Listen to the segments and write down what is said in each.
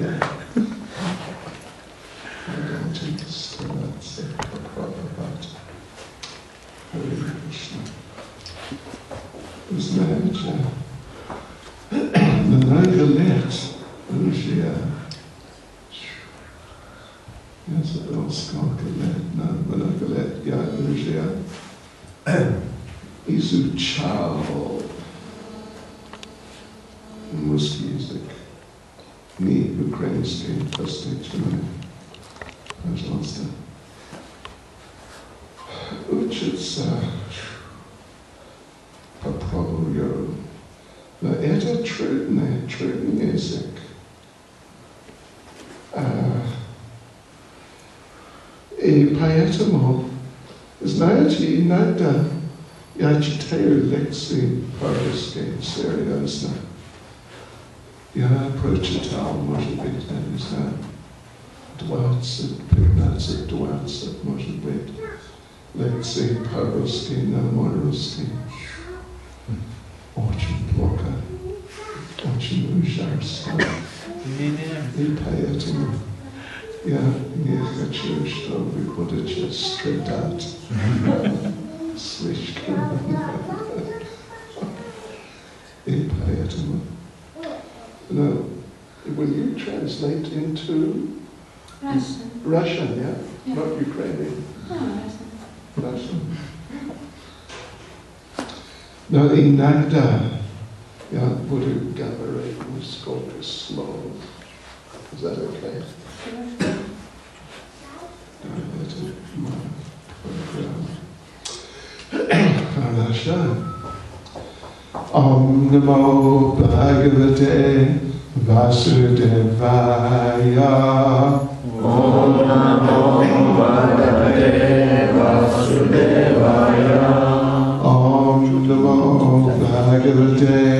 yeah. трудный, трудный язык. А, и поэтому, знаете, иногда я читаю лекции по-русски, серьезно. Я прочитал, может быть, я не знаю, 20, 15, 20, может быть, лекций по-русски на мой русский. Очень плохо, очень ужасно. И поэтому я не хочу, что вы будете страдать слишком. И поэтому No. Will you translate into Russian. Russian, yeah? Yeah. Not Ukrainian. Oh, Russian. Russian. Но иногда yeah, Buddha Gamare was called a slow. Is that okay? Om Namo Bhagavate Vasudevaya Om Namo Bhagavate Vasudevaya Om Namo Bhagavate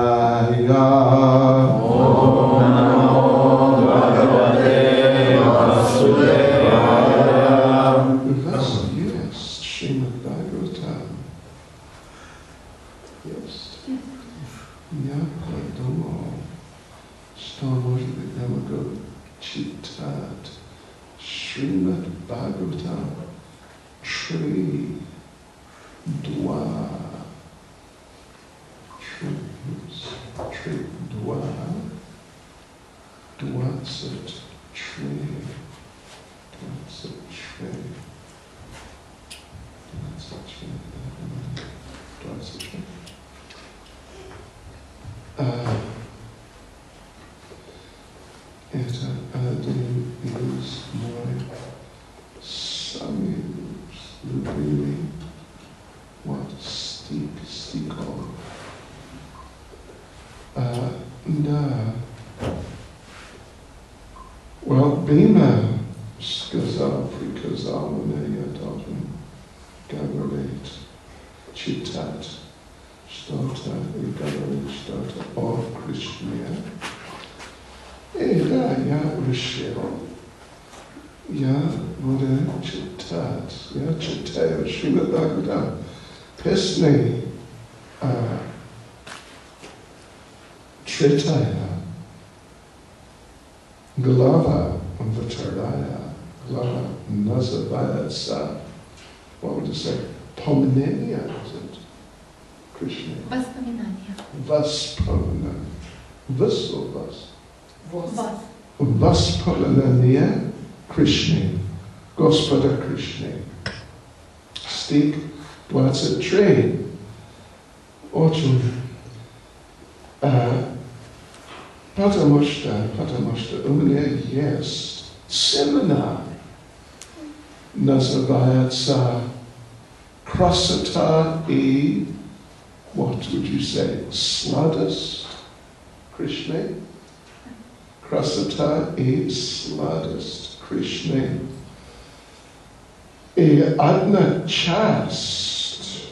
одна часть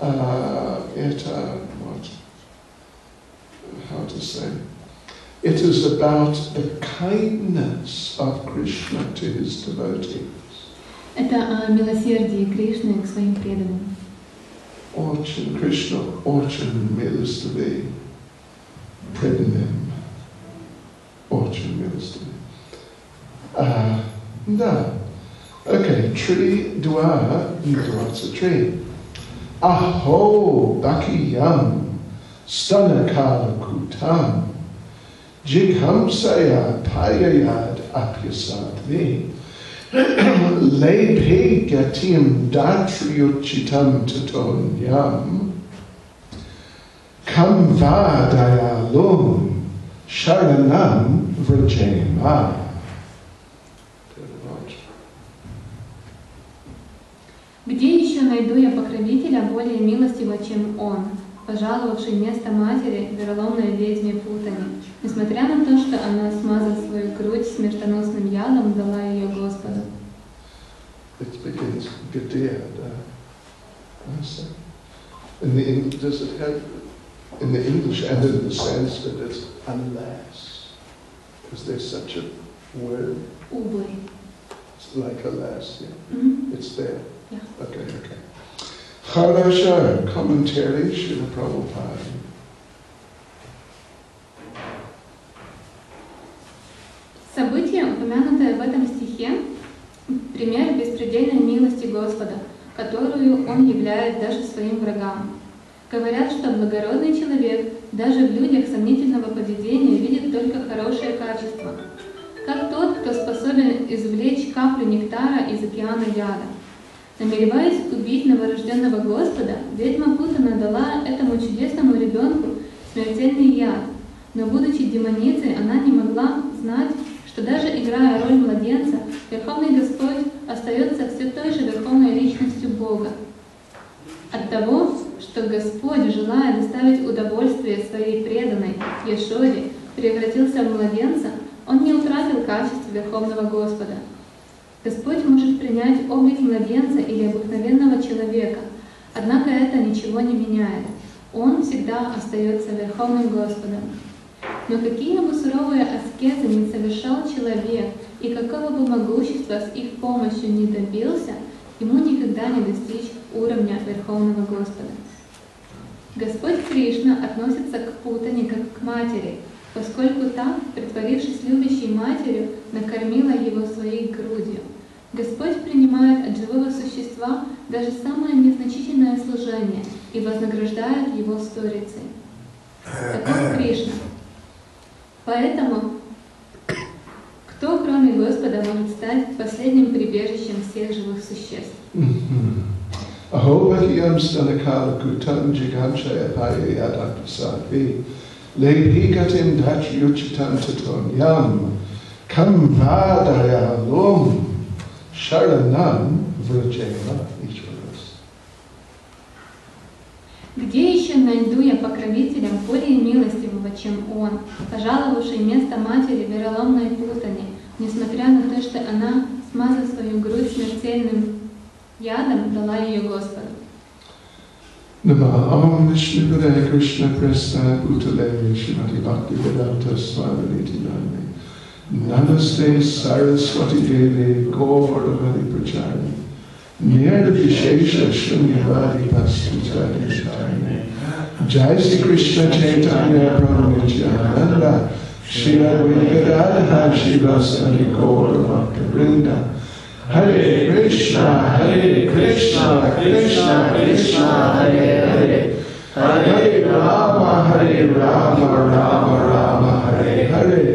а, это вот, how to say, It is about the kindness of Krishna to his devotees. Это о милосердии Кришны к своим преданным. Очень Krishna, очень милостивый преданным. Очень милостивый. А, да. Okay, tree dua a tree. Aho bakiyam stanakala kutam jighamsaya payayad apyasatmi lepe gatim datriyochitam tatonyam kamvadayalum sharanam vrajema. Где еще найду я покровителя более милостивого, чем он, пожаловавший место матери вероломной ведьме Путани, несмотря на то, что она, смазав свою грудь смертоносным ядом, дала ее Господу. In the Eng- does it have in the English and in the Sanskrit it's unless? Is there such a word? Увы. It's like alas, yeah. Мгм. It's there. Yeah. Okay, okay. Хорошо. Commentary Srila Prabhupada. Событие, упомянутое в этом стихе, пример беспредельной милости Господа, которую Он являет даже своим врагам. Говорят, что благородный человек даже в людях сомнительного поведения видит только хорошие качества, как тот, кто способен извлечь каплю нектара из океана яда. Намереваясь убить новорожденного Господа, ведьма Путана дала этому чудесному ребенку смертельный яд, но будучи демоницей, она не могла знать, что даже играя роль младенца, Верховный Господь остается все той же Верховной Личностью Бога. От того, что Господь, желая доставить удовольствие своей преданной Ешоде, превратился в младенца, Он не утратил качеств Верховного Господа. Господь может принять облик младенца или обыкновенного человека, однако это ничего не меняет. Он всегда остается Верховным Господом. Но какие бы суровые аскезы не совершал человек, и какого бы могущества с их помощью не добился, ему никогда не достичь уровня Верховного Господа. Господь Кришна относится к Путане как к матери, поскольку та, притворившись любящей матерью, накормила его своей грудью. Господь принимает от живого существа даже самое незначительное служение и вознаграждает его сторицей. Таков Кришна. Поэтому, кто, кроме Господа, может стать последним прибежищем всех живых существ? Ahobakiyam stanakala kutam jigamshaya paya yadaprasadvi. Lepigatim datriuchitam taton yam. Kam vadaya lom sharanam vrajema. Ishvaras. Где еще найду я покровителя более милостивого, чем он, пожаловавший место матери вероломной Путани, несмотря на то, что она, смазав свою грудь смертельным ядом, дала ее Господу. Nama Om Vishnu Krishna Presta Bhutale Shrimati Bhakti Vedanta Swami Niti Namaste Saraswati Devi Gauravani Prachari Nirda Vishesha Shunyavadi Pastuchari Sharine Jai Sri Krishna Chaitanya Prabhu Nityananda Shri Advaita Shiva Sani Gauravakta Vrinda Hare Krishna, Hare Krishna, Krishna Krishna, Hare Hare. Hare Rama, Hare Rama, Rama Rama, Hare Hare.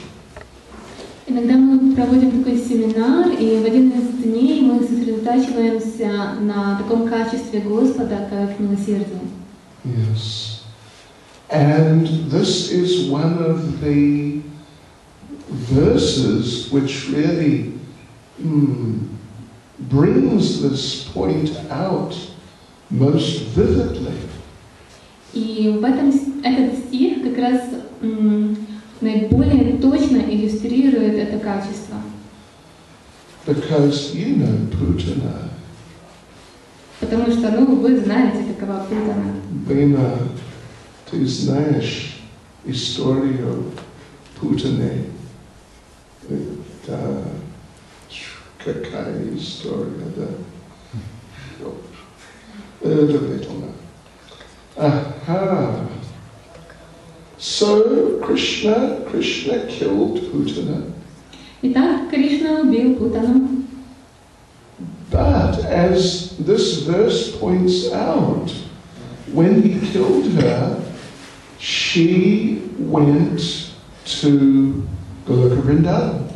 Иногда мы проводим такой семинар, и в один из дней мы сосредотачиваемся на таком качестве Господа, как милосердие. Yes. And this is one of the verses which really mm, brings this point out most vividly. И в этом этот стих как раз наиболее точно иллюстрирует это качество. Because you know Putana, Потому что, ну, вы знаете, какова Путана. Bina, ты знаешь историю Путаны. Это какая история, да? Удивительно. Aha. So Krishna, Krishna killed Putana. Итак, Кришна убил Путану. But as this verse points out, when he killed her, she went to Goloka Vrindavan.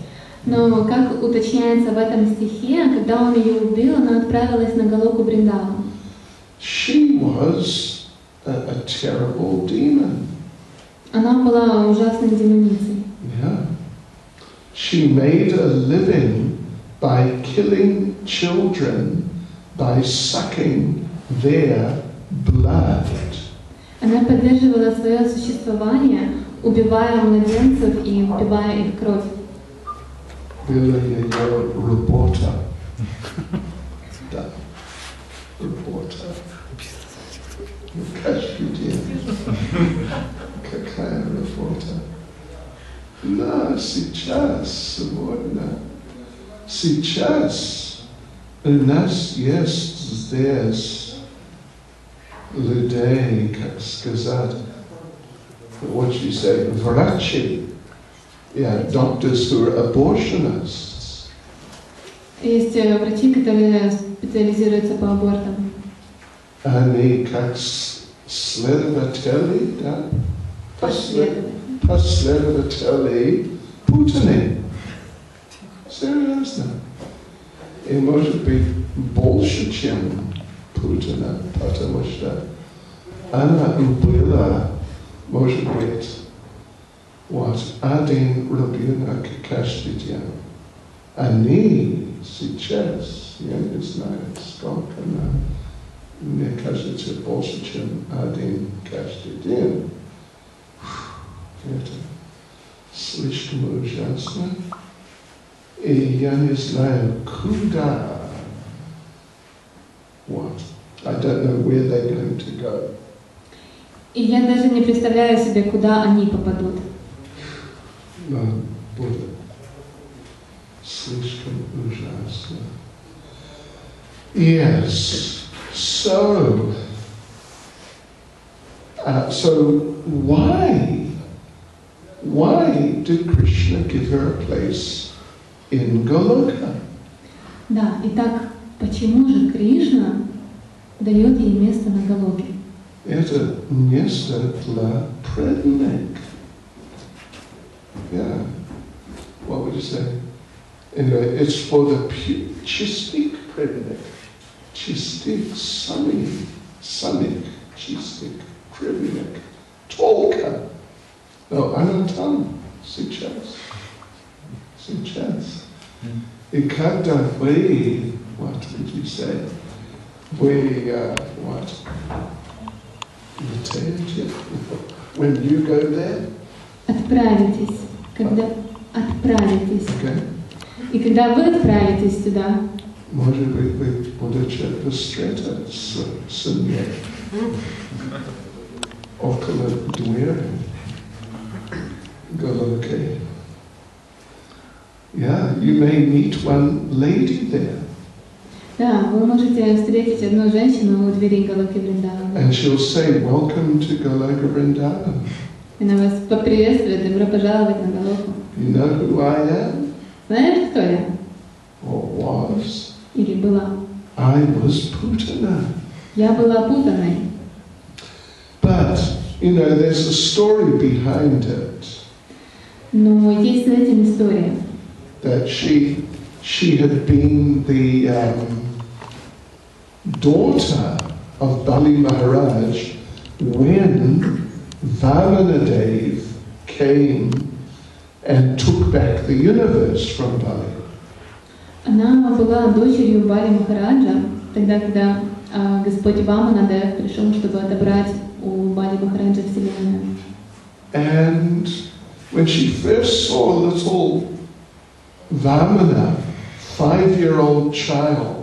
Но, как уточняется в этом стихе, когда он ее убил, она отправилась на Галоку Бриндаву. She was a, a terrible demon. Она была ужасной демоницей. Yeah. She made a living by killing children by sucking their blood. Она поддерживала свое существование, убивая младенцев и убивая их кровь. Bila je работа. Да. Работа. Каждый день. Какая работа? Но сейчас, сегодня, сейчас у нас есть здесь людей, как сказать, what you say, врачи, yeah, doctors who are abortionists. Есть э, врачи, которые специализируются по абортам. Они как с- следователи, да? Последователи. Последователи Путина. Серьезно. И может быть больше, чем Путина, потому что она убила, может быть, вот, один ребенок каждый день. Они сейчас, я не знаю, сколько, но мне кажется, больше, чем один каждый день. Это слишком ужасно. И я не знаю, куда. What? I don't know where they're going to go. И я даже не представляю себе, куда они попадут. Но будет слишком ужасно. Yes. So, uh, so why, why did Krishna give her a place in Goloka? Да, итак, почему же Кришна дает ей место на Галоке? Это место для преданных. Yeah. What would you say? Anyway, it's for the pu- чистых преданных. Чистых, самих, самих чистых преданных. Только. Но она там сейчас. Сейчас. И когда вы, what would you say? Вы, uh, what? Летаете? When you go there, Отправитесь, когда отправитесь. okay? И когда вы отправитесь туда, Может быть, вы будете встретиться с ней около двери Go okay. Yeah, you may meet one lady there. And she'll say, welcome to Goloka Vrindavan. I was поприветствует, добро пожаловать. You know who I am? Or was? I was Putana. Я была But, you know, there's a story behind it. Но есть за этим история. that she she had been the um, daughter of Bali Maharaj when Vamanadev came and took back the universe from Bali. Она была дочерью Бали Махараджа, тогда, когда а, Господь Ваманадев пришел, чтобы отобрать у Бали Махараджа Вселенную. And when she first saw little Vamana, five-year-old child,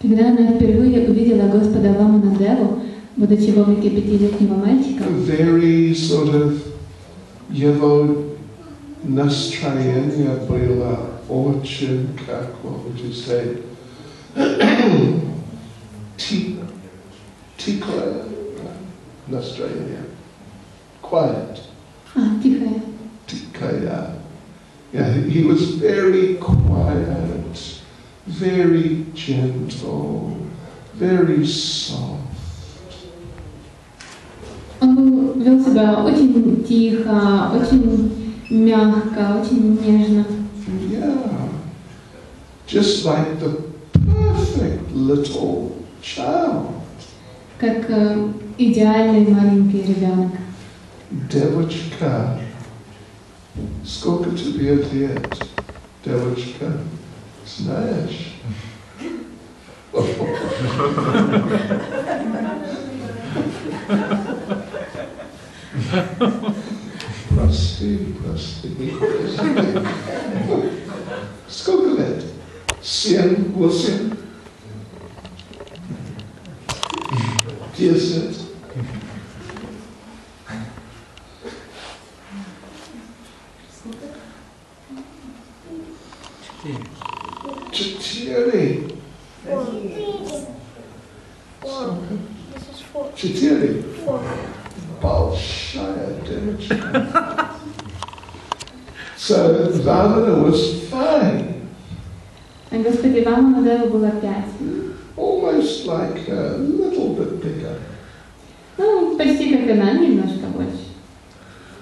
Когда она впервые увидела Господа Ваманадеву, будучи в облике пятилетнего мальчика, very sort of его настроение было очень, как, what would you say, Ti- тихое настроение, quiet, а, тихая, Tikaya. Yeah, he was very quiet, very gentle, very soft. он вел себя очень тихо, очень мягко, очень нежно. Yeah, just like the perfect little child. как э, идеальный маленький ребенок. Девочка, сколько тебе лет, девочка, знаешь? Прости, прости, прости. Сколько лет? Семь, восемь? Десять? Четыре. This is four. Четыре. Four. Большая девочка. So Vamana was fine, А Господи Ваманадеву было пять. almost like a little bit bigger. Ну, почти как она, немножко больше.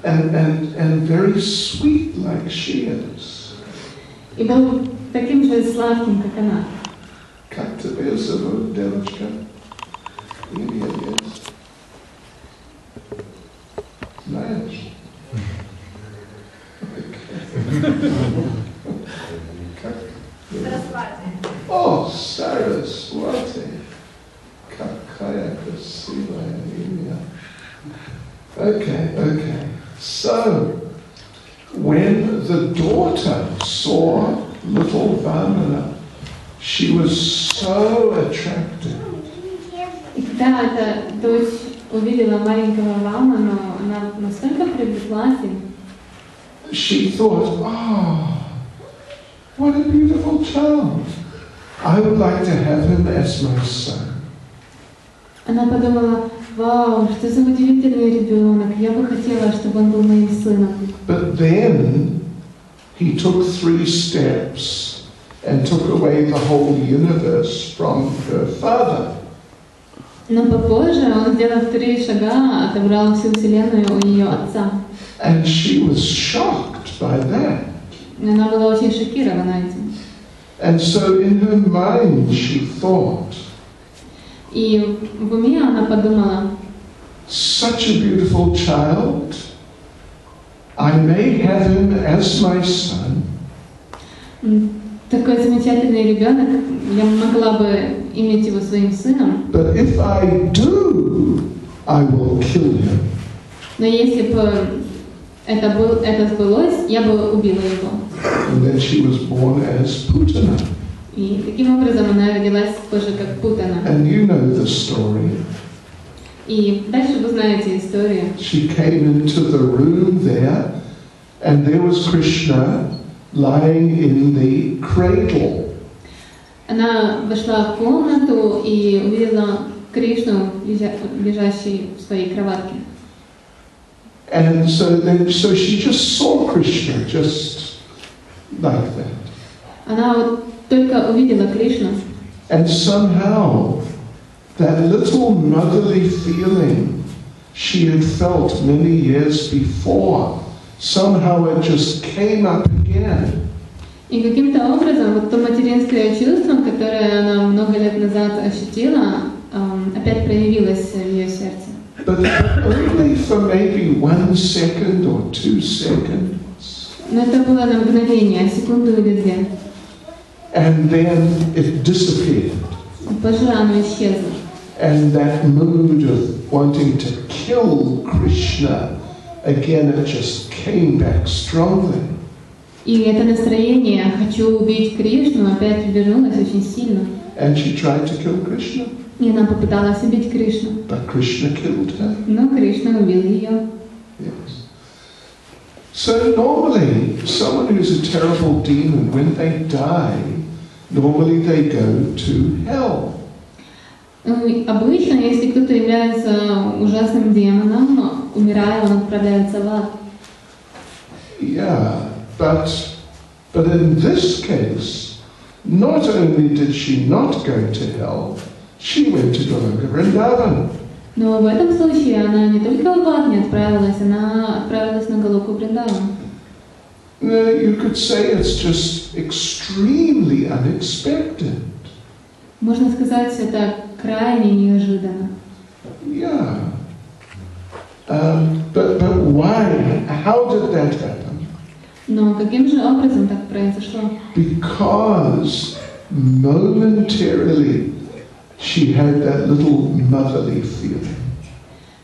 And, and, and very sweet like she is. И был таким же сладким, как она. Как тебе зовут, девочка? Имя есть? Знаешь? Как? О, Сарасвати. Какая красивая имя. Okay, okay. So, when the daughter saw little Vamana, she was so attractive. Да, эта дочь увидела маленького Ваману, она настолько привлеклась им. She thought, ah, oh, what a beautiful child. I would like to have him as my son. Она подумала, вау, что за удивительный ребенок, я бы хотела, чтобы он был моим сыном. But then, he took three steps and took away the whole universe from her father. Но попозже он, сделав три шага, отобрал всю вселенную у ее отца. And she was shocked by that. И Она была очень шокирована этим. And so in her mind she thought, И в уме она подумала, such a beautiful child. I have him as my son, «М, такой замечательный ребенок, я могла бы иметь его своим сыном, but if I do, I will kill him. но если бы это, был, это сбылось, я бы убила его. And then she was born as Putana. И таким образом она родилась тоже как Путана. And you know the story. И дальше вы знаете историю. She came into the room there, and there was Krishna lying in the cradle. Она вошла в комнату и увидела Кришну, лежа- лежащий в своей кроватке. And so then, so she just saw Krishna just like that. Она вот только увидела Кришну, And somehow, that little motherly feeling she had felt many years before, somehow it just came up again. И каким-то образом вот то материнское чувство, которое она много лет назад ощутила, эм, опять проявилось в ее сердце. But only for maybe one second or two seconds. Но это было на мгновение, секунду или две. And then it disappeared. Позже оно исчезло. And that mood of wanting to kill Krishna, again, it just came back strongly. И это настроение «хочу убить Кришну» опять вернулось очень сильно. And she tried to kill Krishna, И она попыталась убить Кришну. but Krishna killed her. Но Кришна убил ее. Yes. So normally, someone who's a terrible demon, when they die, normally they go to hell. И Обычно, если кто-то является ужасным демоном, умирая, он отправляется в ад. Yeah, but but in this case, not only did she not go to hell, she went to Goloka Vrindavan. Но в этом случае она не только в ад не отправилась, она отправилась на Галуку Бриндаван. No, you could say it's just extremely unexpected. Можно сказать, это крайне неожиданно. Yeah. Um, but but why? How did that happen? Но каким же образом так произошло? Because momentarily she had that little motherly feeling.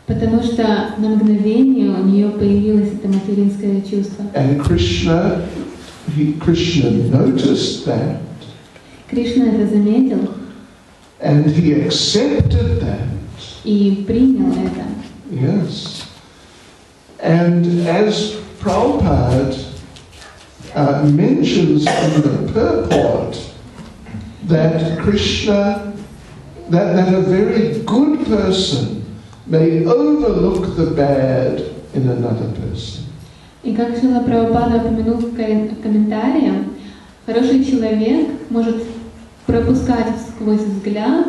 Потому что на мгновение у нее появилось это материнское чувство. And Krishna, he, Krishna noticed that Кришна это заметил and he accepted that. и принял это. Yes. And as Prabhupada uh, mentions in the purport, that Krishna, that, that a very good person may overlook the bad in another person. И как Шила Прабхупада упомянул в ко- комментарии, хороший человек может пропускать сквозь взгляд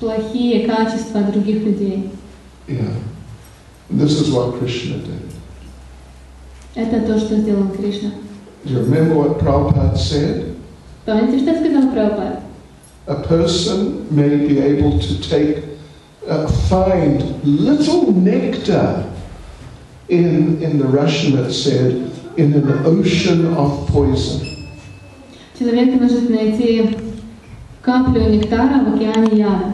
плохие качества других людей. Yeah. This is what Krishna did. Это то, что сделал Кришна. Do you remember what Prabhupada said? Помните, что сказал Прабхупад? A person may be able to take, uh, find little nectar in, in the Russian it said, in an ocean of poison. Человек может найти каплю нектара в океане Яра.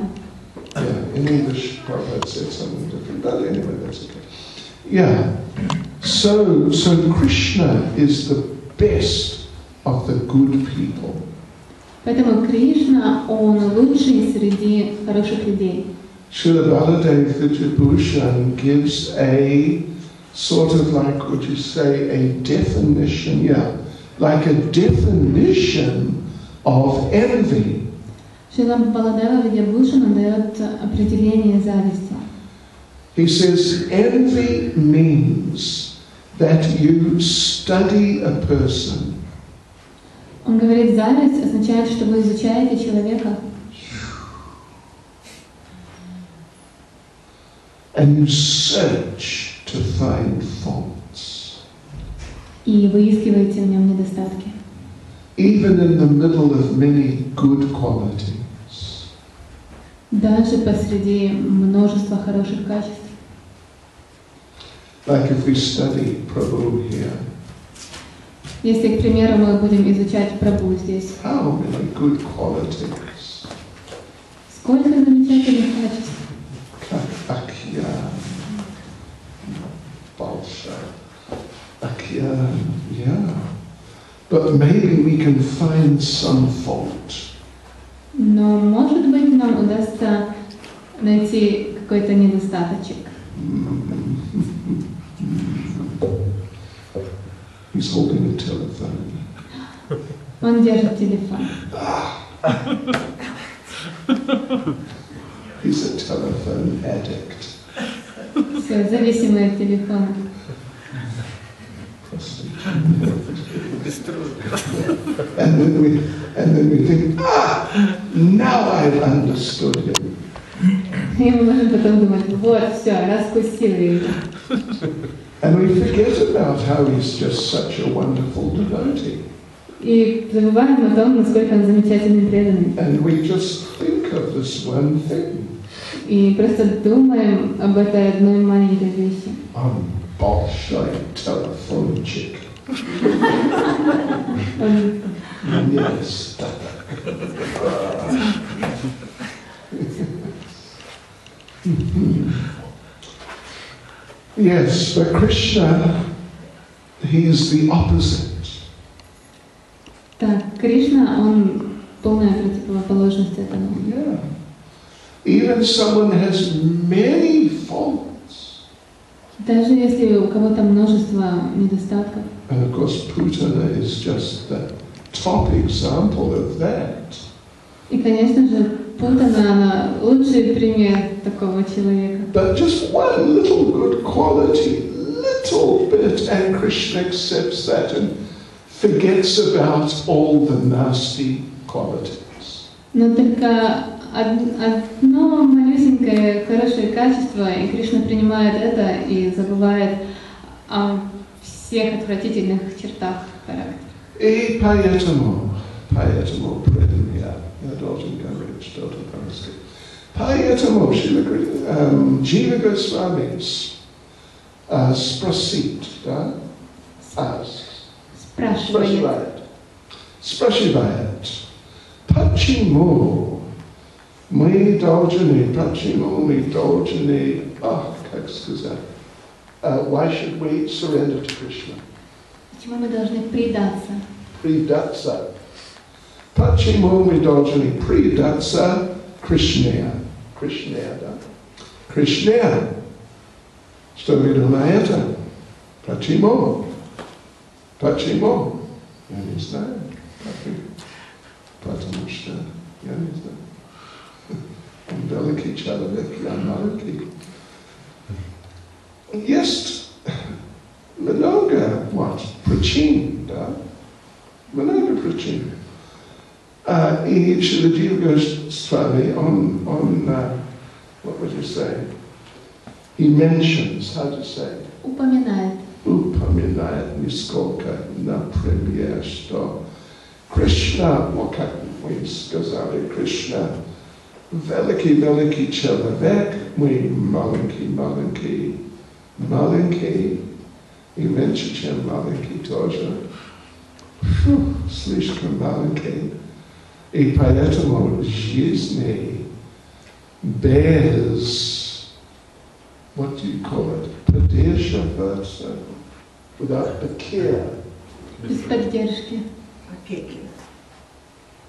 Yeah, in English, Prabhupada said something different, but anyway, that's okay. Yeah. So, so Krishna is the best of the good people. Поэтому Кришна, он лучший среди хороших людей. Srila Baladev Vidyabhushan gives a sort of like, would you say, a definition, yeah, like a definition of envy. Шила Баладева Видябушина дает определение зависти. He says, envy means that you study a person Он говорит, зависть означает, что вы изучаете человека and you search to find faults, и выискиваете в нем недостатки. even in the middle of many good qualities. Даже посреди множества хороших качеств. Like if we study Prabhu here, Если, к примеру, мы будем изучать Прабу здесь, how many good qualities? сколько замечательных качеств. Akya, Balsha, Akya, yeah. But maybe we can find some fault. Но, может нам удастся найти какой-то недостаточек. He's holding a telephone. Он держит телефон. He's a telephone addict. Все, зависимый от телефона. And then we and then we think, ah, now I've understood him. И мы можем потом думать, вот, все, раскусили его. And we forget about how he's just such a wonderful devotee. И забываем о том, насколько он замечательный преданный. And we just think of this one thing. И просто думаем об этой одной маленькой вещи. I'm Bolshoi telephone chick. Yes. yes, but Krishna, he is the opposite. Так, Кришна, он полная противоположность этому. Yeah. Even someone has many faults. Даже если у кого-то множество недостатков, And of course, Putana is just the top example of that. и, конечно же, Путана, она лучший пример такого человека. But just one little good quality, little bit, and Krishna accepts that and forgets about all the nasty qualities. Но только од- одно малюсенькое хорошее качество, и Кришна принимает это и забывает о всех отвратительных чертах характера. И поэтому, поэтому предан я, я должен говорить, должен говорить. Поэтому Джива Госвами а, спросит, да? А, Спрашивает. Спрашивает, почему мы должны, почему мы должны, ах, как сказать, uh, why should we surrender to Krishna? Почему мы должны предаться? Предаться. Почему мы должны предаться Кришне? Кришне, да? Кришне. Что видно на это? Почему? Почему? Я не знаю. Потому что я не знаю. Он великий человек, я маленький. Есть много вот, причин, да? Много причин. Uh, и Shilajiv Goswami on, on uh, what would you say? He mentions, how to say, Упоминает. упоминает нисколько, например, что Кришна, вот как мы сказали, Кришна, великий-великий человек, мы маленький-маленький, маленький, и меньше, чем маленький тоже. Фу, слишком маленький. И поэтому жизни без, what do you call it, поддерживаться, without бакир, Без поддержки. Опеки.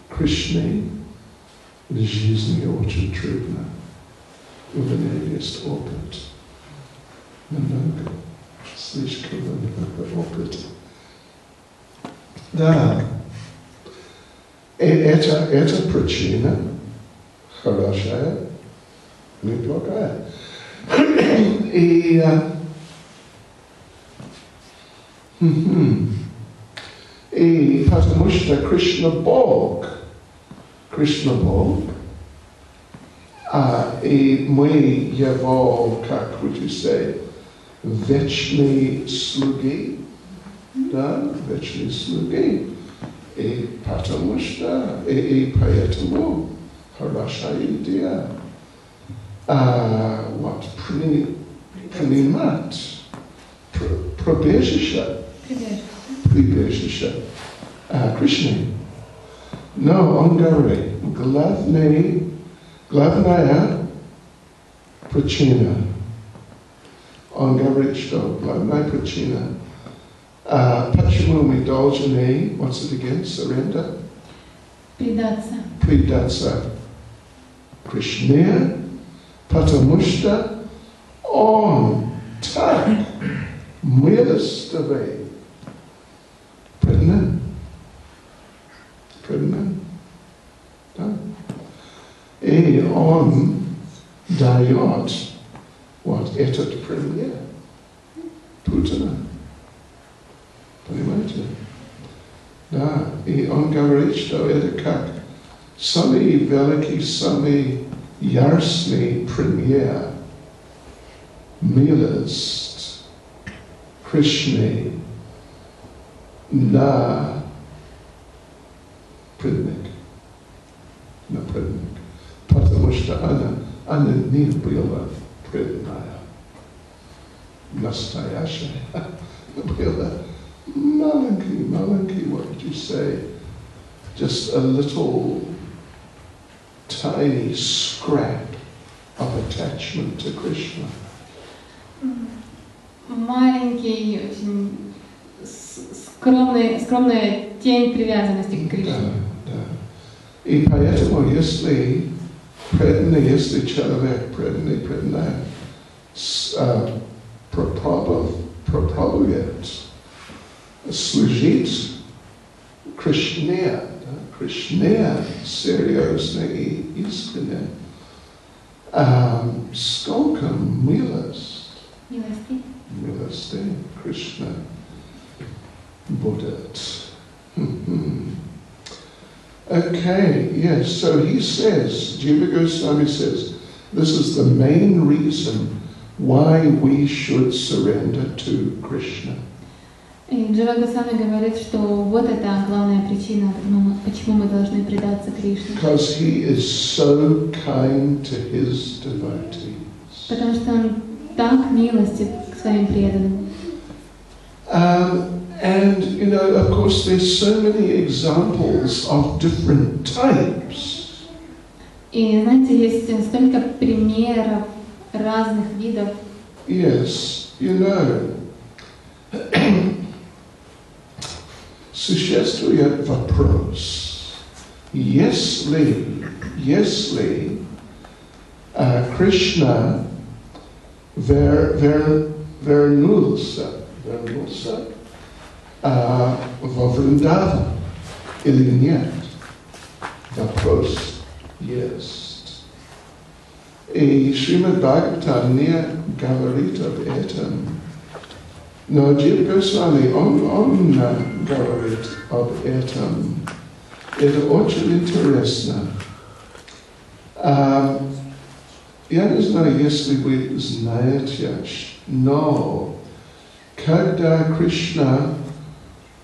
Кришны в жизни очень трудно. У меня есть опыт. Много, слишком много опыта. Да. И это, это причина хорошая, неплохая. И а. И потому что Кришна Бог, Кришна Бог, а, и мы его, как would you say, вечные слуги, да, вечные слуги. И потому что, и, и поэтому хорошая идея, а, вот, при, принимать пр- пробежище, Прибежище. прибежище а, Кришны. Но он говорит, главный, главная причина, Ongarechto, Naipachina. Uh, Pachimumi Daljane, what's it again? Surrender? Pridatsa. Pridatsa. Krishna, Patamushta, Om, Tak, Mirstave. Pregnant? Pregnant? Done? E Om. Dayot дает вот этот пример. Путина. Понимаете? Да, и он говорит, что это как самый великий, самый ясный пример милость Кришны на предмет. На предмет. Потому что она, она не была преданная. Настоящая. Была malinky, malinky, what would you say? Just a little tiny scrap of attachment to Krishna. Маленький, очень с- скромный, скромная тень привязанности к Да, Кришне. да. И поэтому, если преданный, если человек преданный, преданная, с- а, пропробов- проповедует, служит Кришне, да, Кришне серьезно и искренне, а, сколько милость Милости. милости Кришна будет. Mhm. Okay, yes, so he says, Jiva Goswami says, this is the main reason why we should surrender to Krishna. И Джива Госвами говорит, что вот это главная причина, почему мы, почему мы должны предаться Кришне. Because he is so kind to his devotees. Потому что он так милостив к своим преданным. Um, and, you know, of course, there's so many examples of different types. И знаете, есть столько примеров разных видов. Yes, you know. Существует вопрос, если, если а, Кришна вер, вер, вернулся, вернулся а, во Вриндаван или нет? Вопрос есть. И Шримад Бхагаватам не говорит об этом. Но Джив Госвами, он, он э, говорит об этом. Это очень интересно. А, я не знаю, если вы знаете, но когда Кришна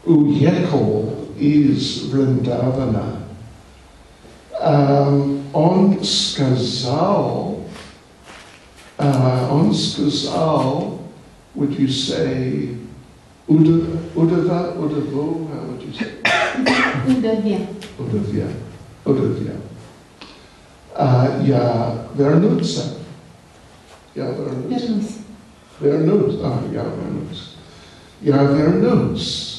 Uyekel is Vrindavana. Um, on skazal, uh, on skazal, would you say udava, udavo, how would you say? udavya. Udavya, udavya. Uh, ja, vernutsa. Ja, vernutsa. Vernutsa. Ah, ja, vernutsa. Ja, vernutsa.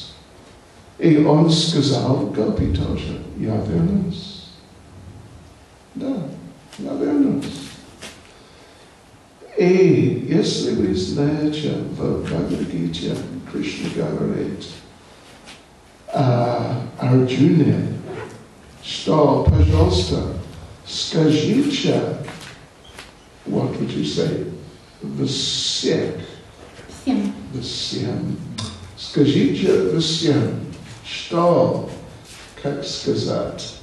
И он сказал Гопи тоже, я вернусь. Да, я вернусь. И если вы знаете, в Бхагавадгите Кришна говорит а, Арджуне, что, пожалуйста, скажите, what would you say, всех, Всем. всем, скажите всем, что, как сказать,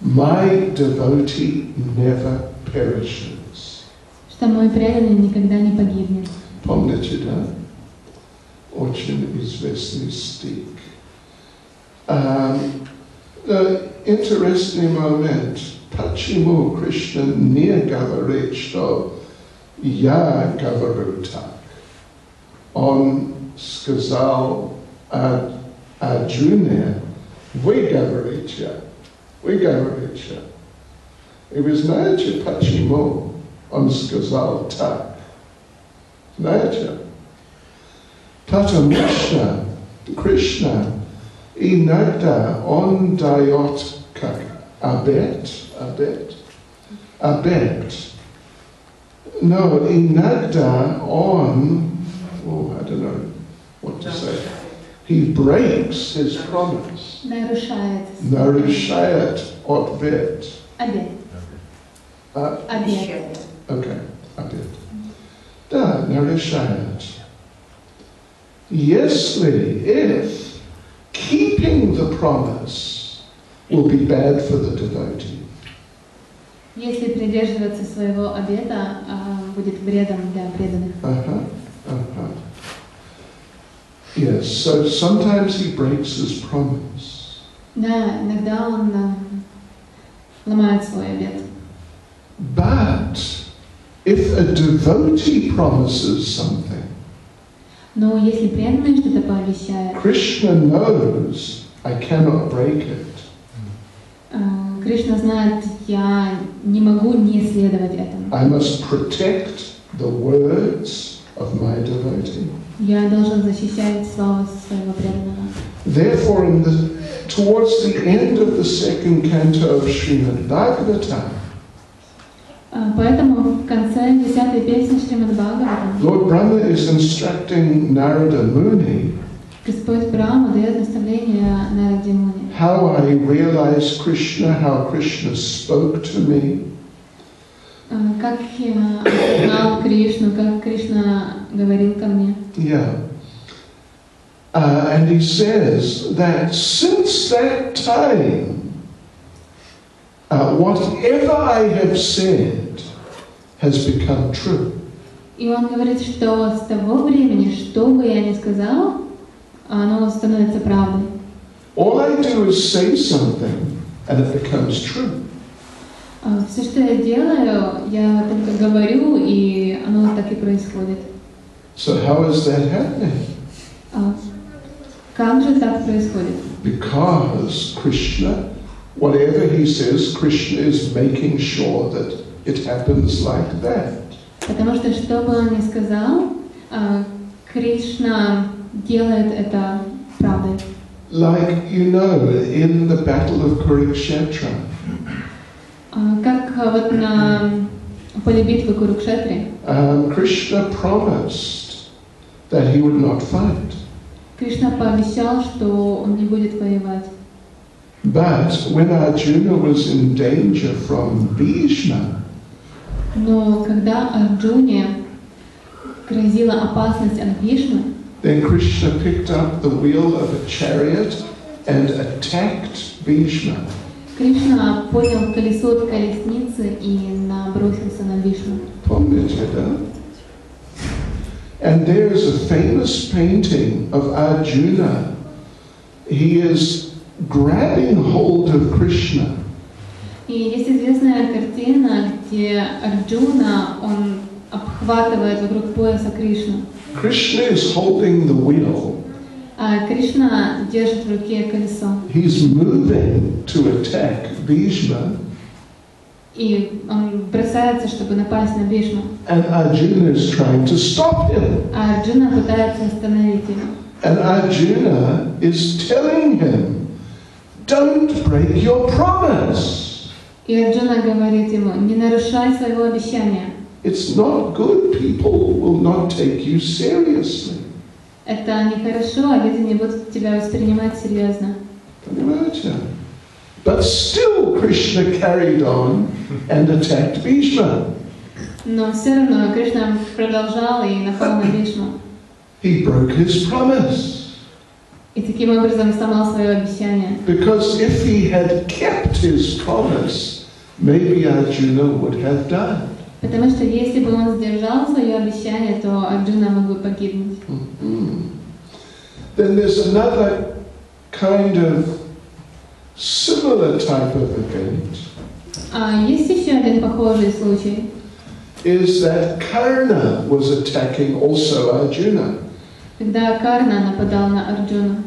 my devotee never perishes. Что мой преданный никогда не погибнет. Помните, да? Очень известный стих. Um, the интересный момент. Почему Кришна не говорит, что я говорю так? Он сказал Ар- Arjuna, we Gavarecha, we Gavarecha. It was Naja Pachimo on Skazal Tak. Naja. Tatamusha, Krishna, Inagda on Dayot Kak. Abet, Abet, Abet. No, Inagda on, oh, I don't know what to say. he breaks his promise, Нарушает нарушает ответ. обед. А, Обед. Okay, обед. Да, нарушает. Если, if keeping the promise will be bad for the devotee. Если придерживаться своего обета, а, будет вредом для преданных. Uh-huh, uh-huh. Yes, so sometimes he breaks his promise. Да, иногда он а, ломает свой обет. But if a devotee promises something, Но если преданный что-то пообещает, Krishna knows I cannot break it. А, Кришна знает, я не могу не следовать этому. I must protect the words of my devotee. Я должен защищать слово своего преданного. Therefore, in the, towards the end of the second canto of Srimad Bhagavatam, А, Поэтому в конце десятой песни Шримад Бхагаватам Lord Brahma is instructing Narada Muni Господь Брахма дает наставление Нараде Муни. how I realized Krishna, how Krishna spoke to me, А, Как я осознал Кришну, как Кришна говорил ко мне. Yeah. Uh, and he says that since that time, uh, whatever I have said has become true. И он говорит, что с того времени, что бы я ни сказал, оно становится правдой. All I do is say something and it becomes true. А, Все, что я делаю, я только говорю, и оно так и происходит. So, how is that happening? А Как же так происходит? Because Krishna, whatever he says, Krishna is making sure that it happens like that. Потому что, что бы он ни сказал, а, Кришна делает это правдой. Like, you know, in the Battle of Kurukshetra, А, Как а, вот на поле битвы Курукшетре um, Krishna promised that he would not fight. Кришна пообещал, что он не будет воевать. But when Arjuna was in danger from Bhishma, Но когда Арджуне грозила опасность от Бишмы, then Krishna picked up the wheel of a chariot and attacked Bhishma. Кришна поднял колесо от колесницы и набросился на да? And there is a famous painting of Arjuna. He is grabbing hold of Krishna И есть известная картина, где Арджуна, он обхватывает вокруг пояса Кришну. Krishna is holding the wheel. А Кришна держит в руке колесо. He's moving to attack Bhishma, И он бросается, чтобы напасть на Бишму. and Arjuna is trying to stop him. А Арджуна пытается остановить его. And Arjuna is telling him, Don't break your promise. И Арджуна говорит ему, не нарушай своего обещания. It's not good. People will not take you seriously. Это нехорошо, а люди не будут тебя воспринимать серьезно. Понимаете? But still Krishna carried on and attacked Bhishma. Но все равно Кришна продолжал и напал на Бишму. He broke his promise. И таким образом сломал свое обещание. Because if he had kept his promise, maybe Arjuna would have died. Потому что если бы он сдержал свое обещание, то Арджуна мог бы погибнуть. Mhm. Then there's another kind of similar type of event А есть еще один похожий случай. is that Karna was attacking also Arjuna. Когда Карна нападал на Арджуна.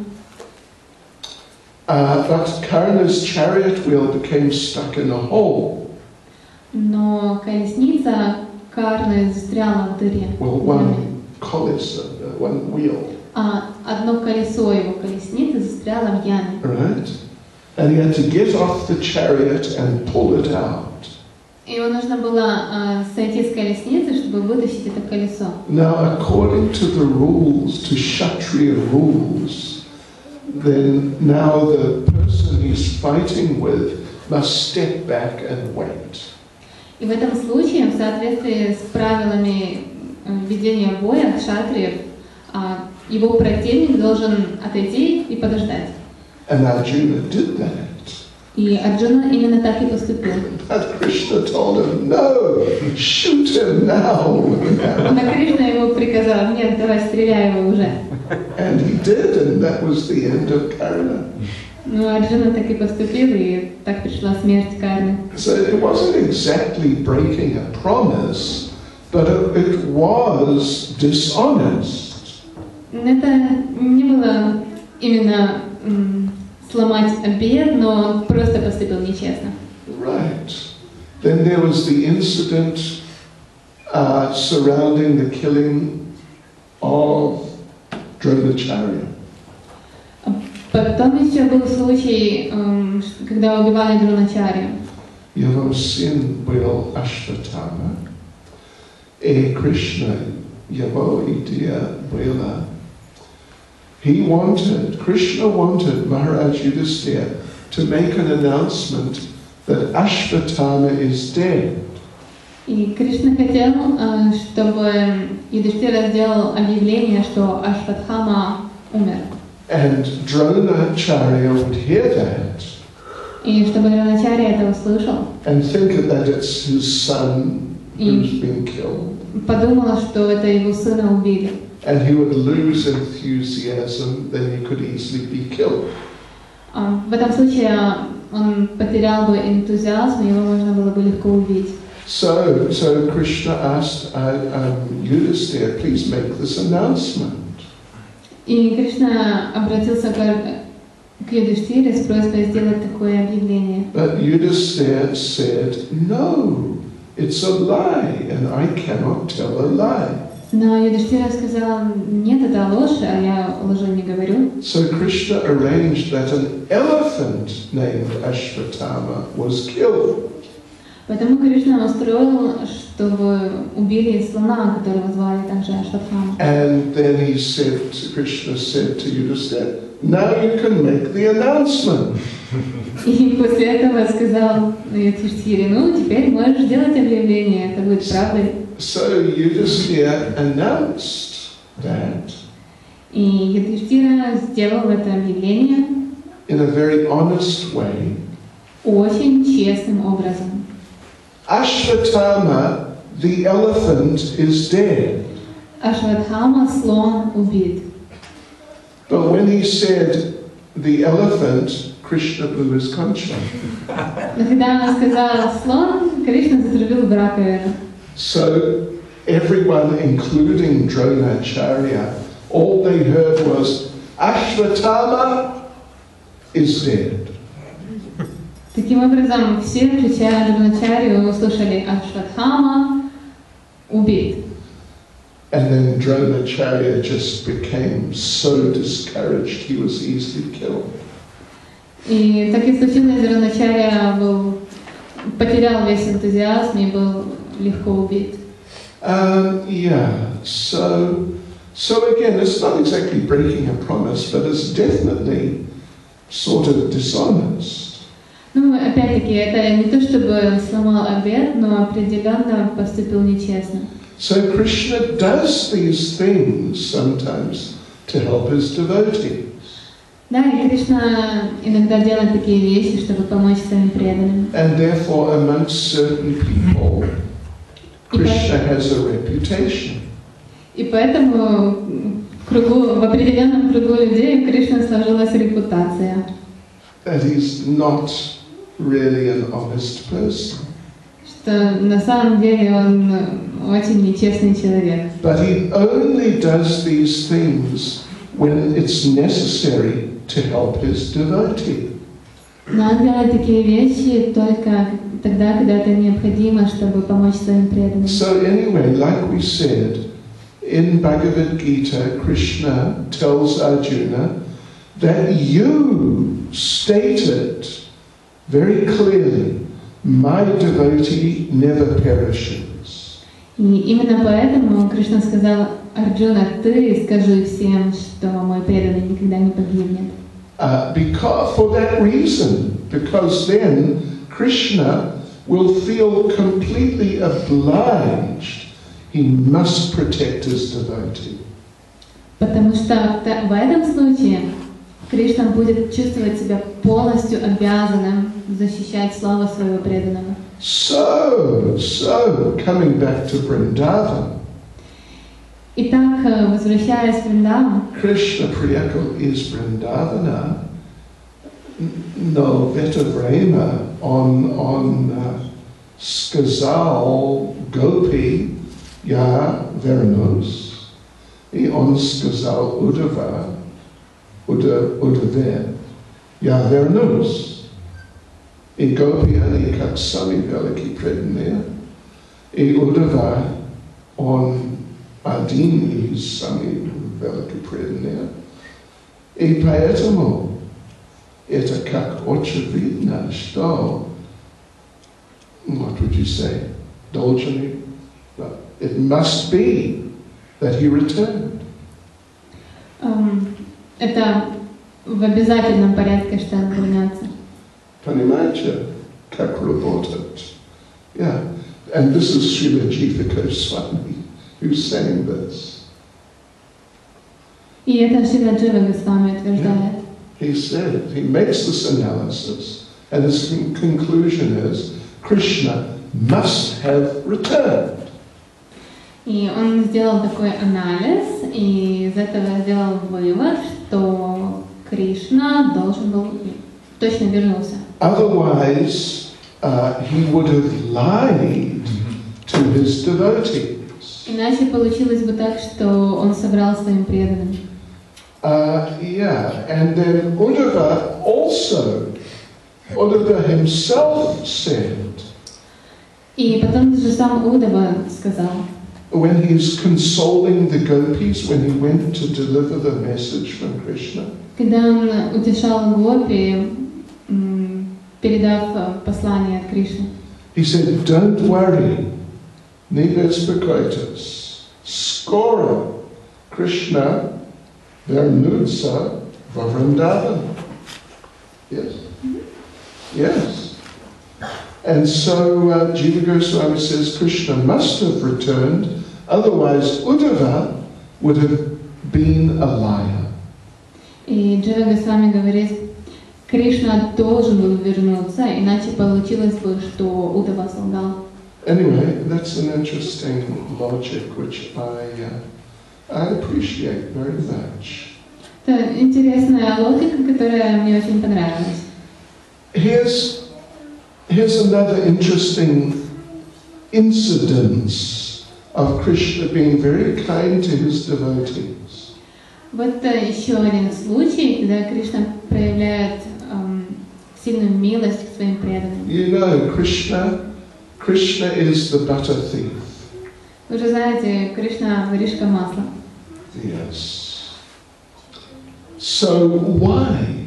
Uh, but Karna's chariot wheel became stuck in a hole. Но колесница Карны застряла в дыре. Well, one uh, one wheel, А одно колесо его колесницы застряло в яме. right? And he had to get off the chariot and pull it out. Его нужно было а, сойти с колесницы, чтобы вытащить это колесо. Now, according to the rules, to Kshatriya rules, then now the person he's fighting with must step back and wait. И в этом случае, в соответствии с правилами э, ведения боя кшатриев, а, его противник должен отойти и подождать. And Arjuna did that. И Арджуна именно так и поступил. But Krishna told him, no, shoot him now. Но Кришна ему приказал, нет, давай стреляй его уже. And he did, and that was the end of Karna. Но Арджуна так и поступил, и так пришла смерть Карны. So it wasn't exactly breaking a promise, but it, it was dishonest. Это не было именно м, сломать обед, но он просто поступил нечестно. Right. Then there was the incident uh, surrounding the killing of Dronacharya. Потом еще был случай, м, ш- когда убивали Друначарью. Его сын был Ashvatthama, и Krishna, его идея была, he wanted, Krishna wanted Maharaj Yudhisthira to make an announcement that Ashvatthama is dead. И Кришна хотел, э, чтобы Юдиштира сделал объявление, что Ашватхама умер. And Dronacharya would hear that И чтобы Дроначарья это услышал, and think that it's his son who's been killed. подумал, что это его сына убили. And he would lose enthusiasm, then he could easily be killed. А, В этом случае он потерял бы энтузиазм, и его можно было бы легко убить. So, so Krishna asked uh, um, Yudhisthira, please make this announcement. И Кришна обратился к, к Юдиштире с просьбой сделать такое объявление. But Yudhisthira said, no, it's a lie, and I cannot tell a lie. Но Юдиштира сказал, нет, это ложь, а я лжи не говорю. So Krishna arranged that an elephant named Ashvatthama was killed. Поэтому Кришна устроил, чтобы убили слона, которого звали также Ашватхама. And then he said, Krishna said to Yudhisthira, now you can make the announcement. И после этого сказал Юдиштире, ну, теперь можешь сделать объявление, это будет правдой. So Yudhisthira announced that И Юдиштира сделал это объявление in a very honest way. очень честным образом. Ashvatthama, the elephant, is dead. Ашватхама слон убит. But when he said the elephant, Krishna blew his conch. Но когда он сказал слон, Кришна затрубил в раковину. So everyone, including Dronacharya, all they heard was Ashvatthama is dead. Таким образом, все, включая Дроначарью, услышали Ашватхама убит. And then Dronacharya just became so discouraged he was easily killed. И так и случилось, Дроначарья был, потерял весь энтузиазм и был легко убит. Um, yeah, so so again, it's not exactly breaking a promise, but it's definitely sort of dishonest. Ну, опять-таки, это не то чтобы сломал обед, но определенно поступил нечестно. So Krishna does these things sometimes to help his devotees. Да, и Кришна иногда делает такие вещи, чтобы помочь своим преданным. And therefore, amongst certain people, Krishna has a reputation. И поэтому в, кругу, в определенном кругу людей у Кришны сложилась репутация, That he's not really an honest person. что на самом деле он очень нечестный человек. But he only does these things when it's necessary to help his devotee. Но он делает такие вещи только тогда, когда это необходимо, чтобы помочь своим преданным. So, anyway, like we said, in Bhagavad Gita, Krishna tells Arjuna that you stated very clearly, my devotee never perishes. И именно поэтому Кришна сказал, Арджуна, ты скажи всем, что мой преданный никогда не погибнет. Uh, because, for that reason, because then Krishna will feel completely obliged. He must protect his devotee. Потому что та- в этом случае Кришна будет чувствовать себя полностью обязанным защищать славу своего преданного. So, so, coming back to Vrindavan, Итак, э, возвращаясь в Вриндаван, Krishna Priyakal is Vrindavana, N- no Vetavrema on, on uh, Skazal Gopi Ya Veranos, on Skazal Udava, Ud- Uda Udaver, я вернусь. И гопи они как сами велики пред мне, и Удава, он один из самых великих пред мне. И поэтому это как очевидно, что, what would you say, должен, ли? it must be that he returned. Эм, Это в обязательном порядке, что он вернется. Понимаете, как работает? Yeah, and this is Srila Jiva Goswami who's saying this. И это Шила Джива Госвами утверждает. He said, he makes this analysis, and his con- conclusion is Krishna must have returned. И он сделал такой анализ, и из этого сделал вывод, что Кришна должен был точно вернулся. Otherwise, uh, he would have lied to his devotees. Иначе получилось бы так, что он собрал своим преданным. Uh, yeah, and then Uddhava also, Uddhava himself said, И потом даже сам Удава сказал, when he's consoling the gopis, when he went to deliver the message from Krishna, когда он утешал Гопи, м, передав э, послание от Кришны, he said, Don't worry, Nivas Bhagavatas, Skora, Krishna, Vernutsa, Vrindavan. Yes? Yes. And so uh, Jiva Goswami says Krishna must have returned, otherwise Uddhava would have been a liar. И Джива Госвами говорит, Кришна должен был вернуться, иначе получилось бы, что Удава солгал. Anyway, that's an interesting logic which I, uh, I appreciate very much. Это интересная логика, которая мне очень понравилась. Here's, here's another interesting incidence of Krishna being very kind to his devotees. Вот еще один случай, когда Кришна проявляет эм, сильную милость к своим преданным. You know, Krishna, Krishna is the butter thief. Вы же знаете, Кришна воришка масла. Yes. So why?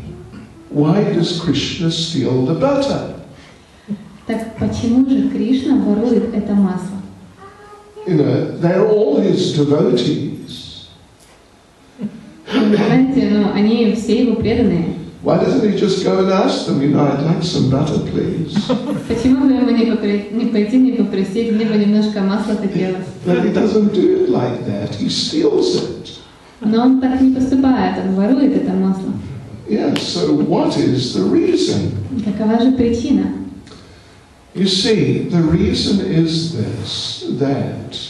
Why does Krishna steal the butter? Так почему же Кришна ворует это масло? You know, they're all his devotees. Вы знаете, ну, они все его преданные. Why doesn't he just go and ask them, you know, I'd like some butter, please? Почему бы ему не, попри- не пойти, не попросить, мне бы немножко масла хотелось? But he doesn't do it like that. He steals it. Но он так не поступает, он ворует это масло. Yeah, so what is the reason? Какова же причина? You see, the reason is this that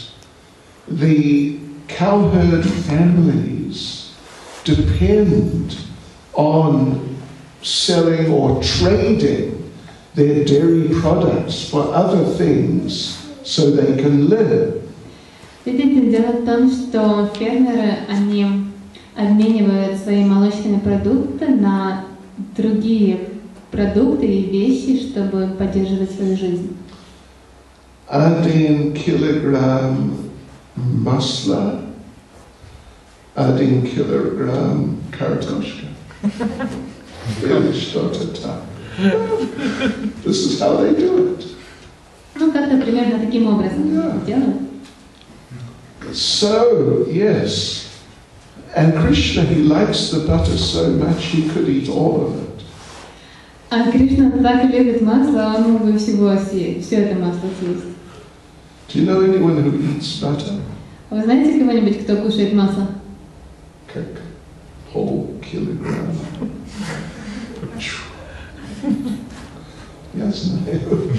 the cowherd families depend on selling or trading their dairy products for other things so they can live. Видите, дело в том, что фермеры, они обменивают свои молочные продукты на другие продукты и вещи, чтобы поддерживать свою жизнь. Один килограмм масла, один килограмм картошка. Или что-то так. This is how they do it. Ну, как-то примерно таким образом Да. делают. So, yes. And Krishna, he likes the butter so much he could eat all of it. А Кришна так любит масло, он мог бы всего съесть, все это масло съесть. Do you know anyone who eats butter? Вы знаете кого-нибудь, кто кушает масло? Как whole kilogram. Я знаю.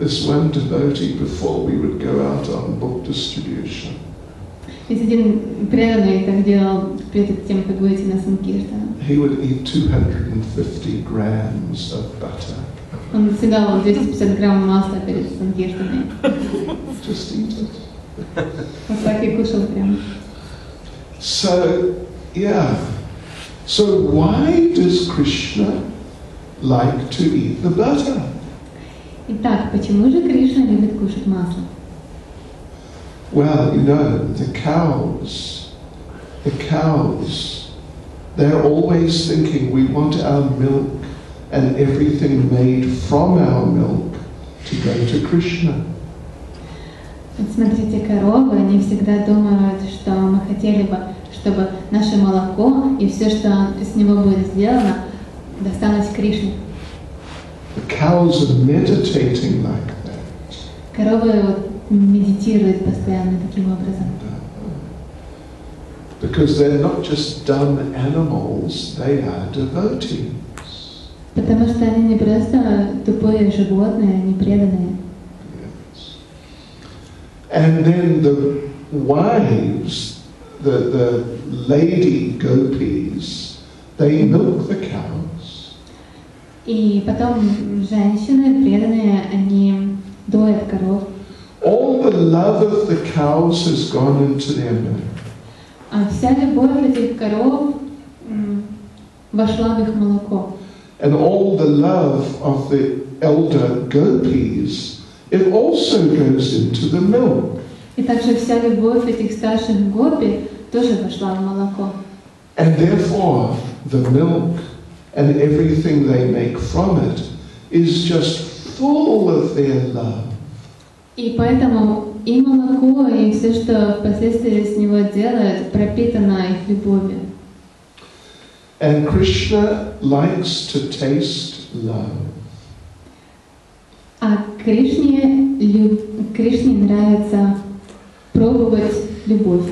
This one devotee before we would go out on book distribution. Есть один преданный так делал перед тем, как выйти на Санкиртану. He would eat 250 grams of butter. Он съедал 250 грамм масла перед Санкиртаной. Just eat it. Вот так и кушал прям. So Yeah. So why does Krishna like to eat the butter? Итак, почему же Кришна любит кушать масло? Well, you know, the cows, the cows, they're always thinking we want our milk and everything made from our milk to go to Krishna. Вот смотрите, коровы, они всегда думают, что мы хотели бы, чтобы наше молоко и все, что с него будет сделано, достанусь Кришне. The cows are meditating like that. Коровы вот медитируют постоянно таким образом. Because they're not just dumb animals, they are devotees. Потому что они не просто тупые животные, они преданные. Yes. And then the wives, the, the lady gopis, they milk the cows. И потом женщины преданные, они доят коров. All the love of the cows has gone into their milk. А вся любовь этих коров м, вошла в их молоко. And all the love of the elder gopis, it also goes into the milk. И также вся любовь этих старших гопи тоже вошла в молоко. And therefore, the milk and everything they make from it is just full of their love. И поэтому и молоко, и все, что впоследствии с него делают, пропитано их любовью. And Krishna likes to taste love. А Кришне, Кришне нравится пробовать любовь.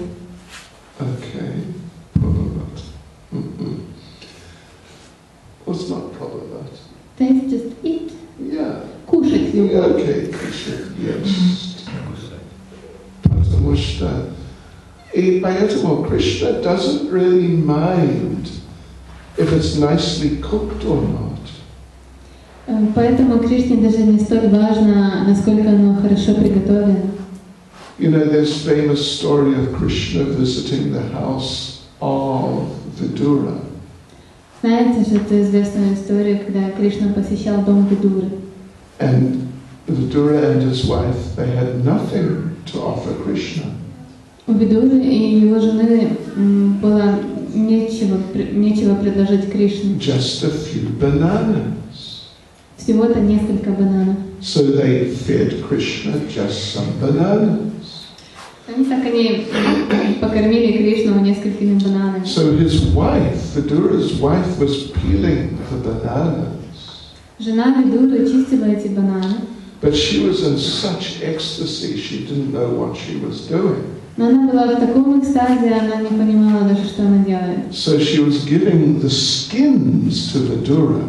и поэтому Krishna doesn't really mind if it's nicely cooked or not. Э, Поэтому Кришне даже не столь важно, насколько оно хорошо приготовлено. You know, there's famous story of Krishna visiting the house of Vidura. Знаете же эту известную историю, когда Кришна посещал дом Видуры. And Vidura and his wife, they had nothing to offer Krishna. У Видуры и его жены было нечего, нечего предложить Кришне. Just a few bananas. Всего-то несколько бананов. So they fed Krishna just some bananas. Они так они покормили Кришну несколькими бананами. So his wife, Vidura's wife, was peeling the bananas. Жена Видуры чистила эти бананы, But she was in such ecstasy, she didn't know what she was doing. So she was giving the skins to Vidura.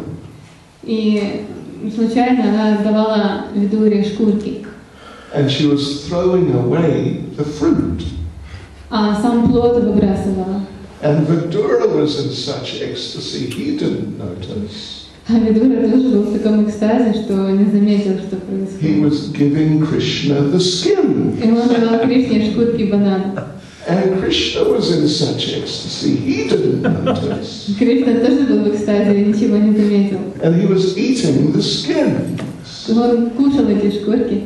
And she was throwing away the fruit. And Vidura was in such ecstasy, he didn't notice. А Видура тоже был в таком экстазе, что не заметил, что He происходит. was giving Krishna the skin. И он давал Кришне шкурки бананов. And Krishna was in such ecstasy, he didn't notice. Кришна тоже был в экстазе и ничего не заметил. And he was eating the skin. Он кушал эти шкурки.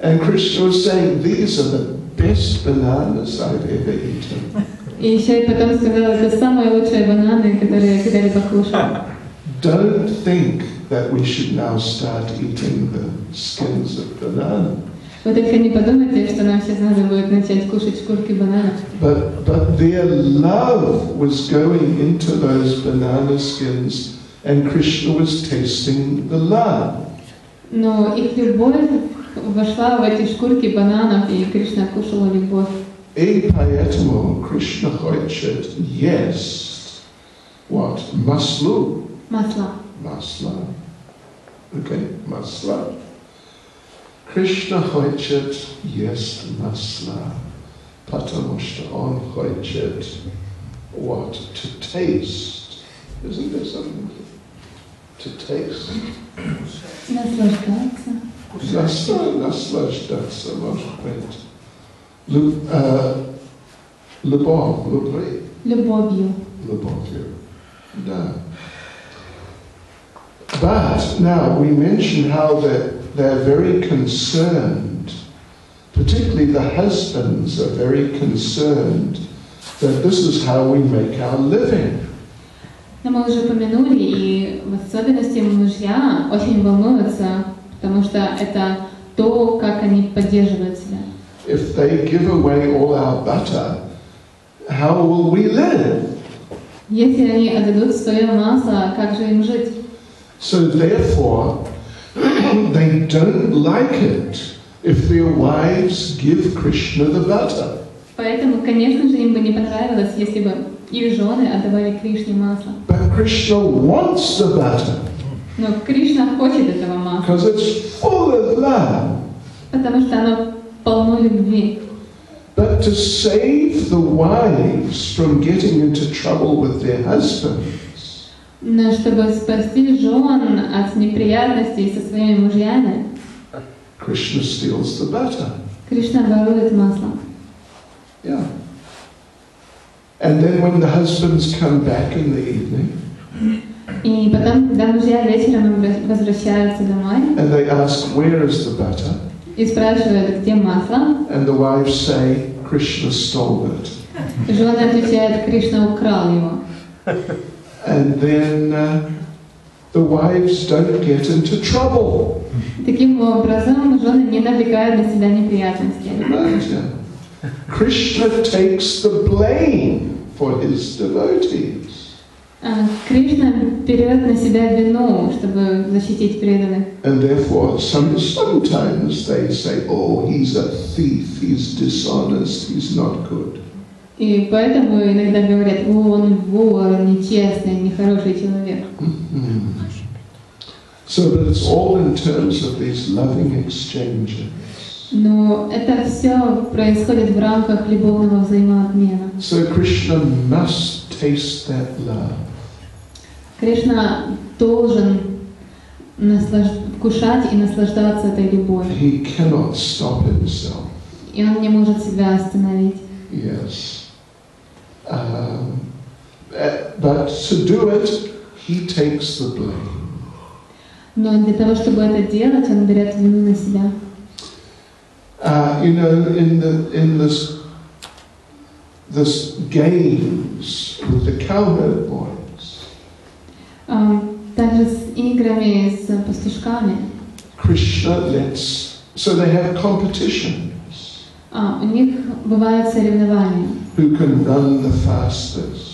And Krishna was saying, These are the best bananas I've ever eaten. И еще и потом сказал, это самые лучшие бананы, которые я когда-либо кушал. Don't think that we should now start eating the skins of banana. Вы только не подумайте, что нам сейчас надо будет начать кушать шкурки бананов. But, but their love was going into those banana skins, and Krishna was tasting the love. Но их любовь вошла в эти шкурки бананов, и Кришна кушала любовь. И поэтому Krishna хочет есть what? Маслу. Масла. Масла. Okay, масла. Krishna хочет есть масла, потому что он хочет what? To taste. Isn't there something? To taste. Наслаждаться. Насла- Наслаждаться, может быть. Лю- э, Любовь, любви. любовью. любовью. Да. But now we mentioned how that they're very concerned, particularly the husbands are very concerned that this is how we make our living. Но мы уже упомянули, и в особенности мужья очень волнуются, потому что это то, как они поддерживают себя. If they give away all our butter, how will we live? Если они отдадут свое масло, как же им жить? So therefore, they don't like it if their wives give Krishna the butter. Поэтому, конечно же, им бы не понравилось, если бы их жены отдавали Кришне масло. But Krishna wants the butter Но Кришна хочет этого масла, because it's full of love. потому что оно полно любви. But to save the wives from getting into trouble with their husbands, Но Чтобы спасти жен от неприятностей со своими мужьями, Krishna steals the butter. Кришна ворует масло. Yeah. And then when the husbands come back in the evening И потом, когда мужья вечером возвра- возвращаются домой and they ask, Where is the butter? и спрашивают, где масло, And the wives say, Krishna stole it. жены отвечают, Кришна украл его. And then uh, the wives don't get into trouble. Таким образом, жены не навлекают на себя неприятности. Right, yeah. Krishna takes the blame for his devotees. А, Кришна берет на себя вину, чтобы защитить преданных. And therefore, some, sometimes they say, oh, he's a thief, he's dishonest, he's not good. И поэтому иногда говорят, о, он вор, нечестный, нехороший человек. So, but it's all in terms of these loving exchanges. Но это все происходит в рамках любовного взаимообмена. So, Krishna must taste that love. Кришна должен наслаж- вкушать и наслаждаться этой любовью. He cannot stop himself. И он не может себя остановить. Yes. Um, uh, but to do it, he takes the blame. Но для того, чтобы это делать, он берет вину на себя. Uh, you know, in the in this this games with the cowherd boys, А, Также с играми, с пастушками. Krishna lets so they have competitions. А, у них бывают соревнования. Who can run the fastest?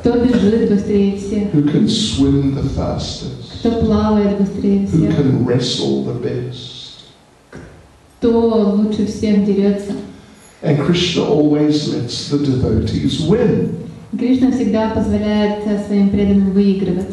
Кто бежит быстрее всех, Who can swim the fastest? кто плавает быстрее Who всех, can wrestle the best? кто лучше всех дерется. And Krishna always lets the devotees win. Кришна всегда позволяет э, своим преданным выигрывать.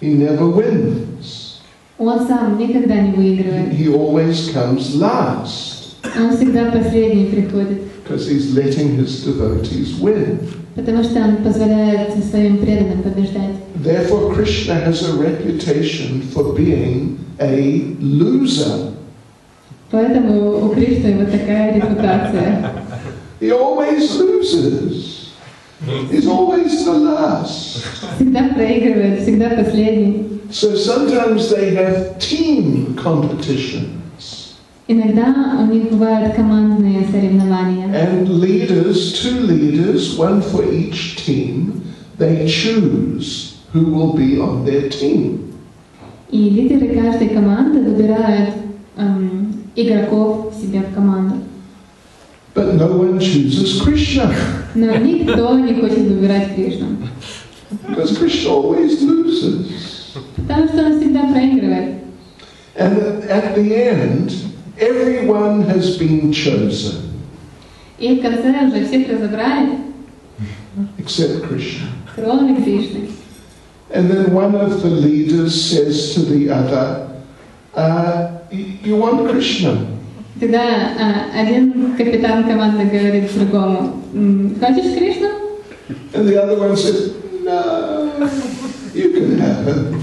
He never wins. Он сам никогда не выигрывает. He always comes last Он всегда последний приходит, because he's letting his devotees win. потому что он позволяет своим преданным побеждать. Therefore, Krishna has a reputation for being a loser. Поэтому у Кришны вот такая репутация. He always loses. He's always the last. Всегда проигрывает, всегда последний. So sometimes they have team competitions. Иногда у них бывают командные соревнования. And leaders, two leaders, one for each team, they choose who will be on their team. И лидеры каждой команды выбирают эм, игроков себе в команду. But no one chooses Krishna Но никто не хочет выбирать Кришну. because Krishna always loses. Потому что он всегда проигрывает. And at the end, everyone has been chosen И в конце уже всех разобрали, except Krishna. кроме Кришны. And then one of the leaders says to the other, uh, y- You want Krishna? Тогда а, один капитан команды говорит другому, «М, хочешь Кришну? And the other one says, No, you can have him.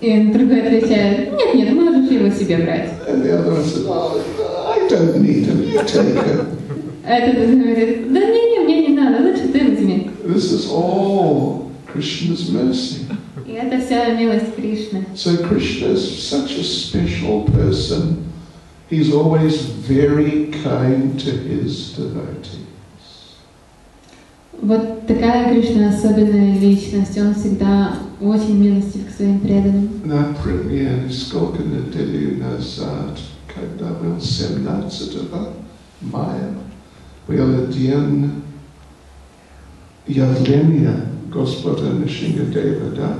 И другой отвечает, нет, нет, можешь его себе брать. And the other one says, Oh, I don't need him, you take him. А этот говорит, да не, не, мне не надо, лучше ты возьми This is all Krishna's mercy. И это вся милость Кришны. So Krishna is such a special person. He's always very kind to his devotees. Вот такая Кришна особенная личность. Он всегда очень милостив к своим преданным. Например, сколько неделю назад, когда был 17 мая, был день явления Господа Нишингадева, да?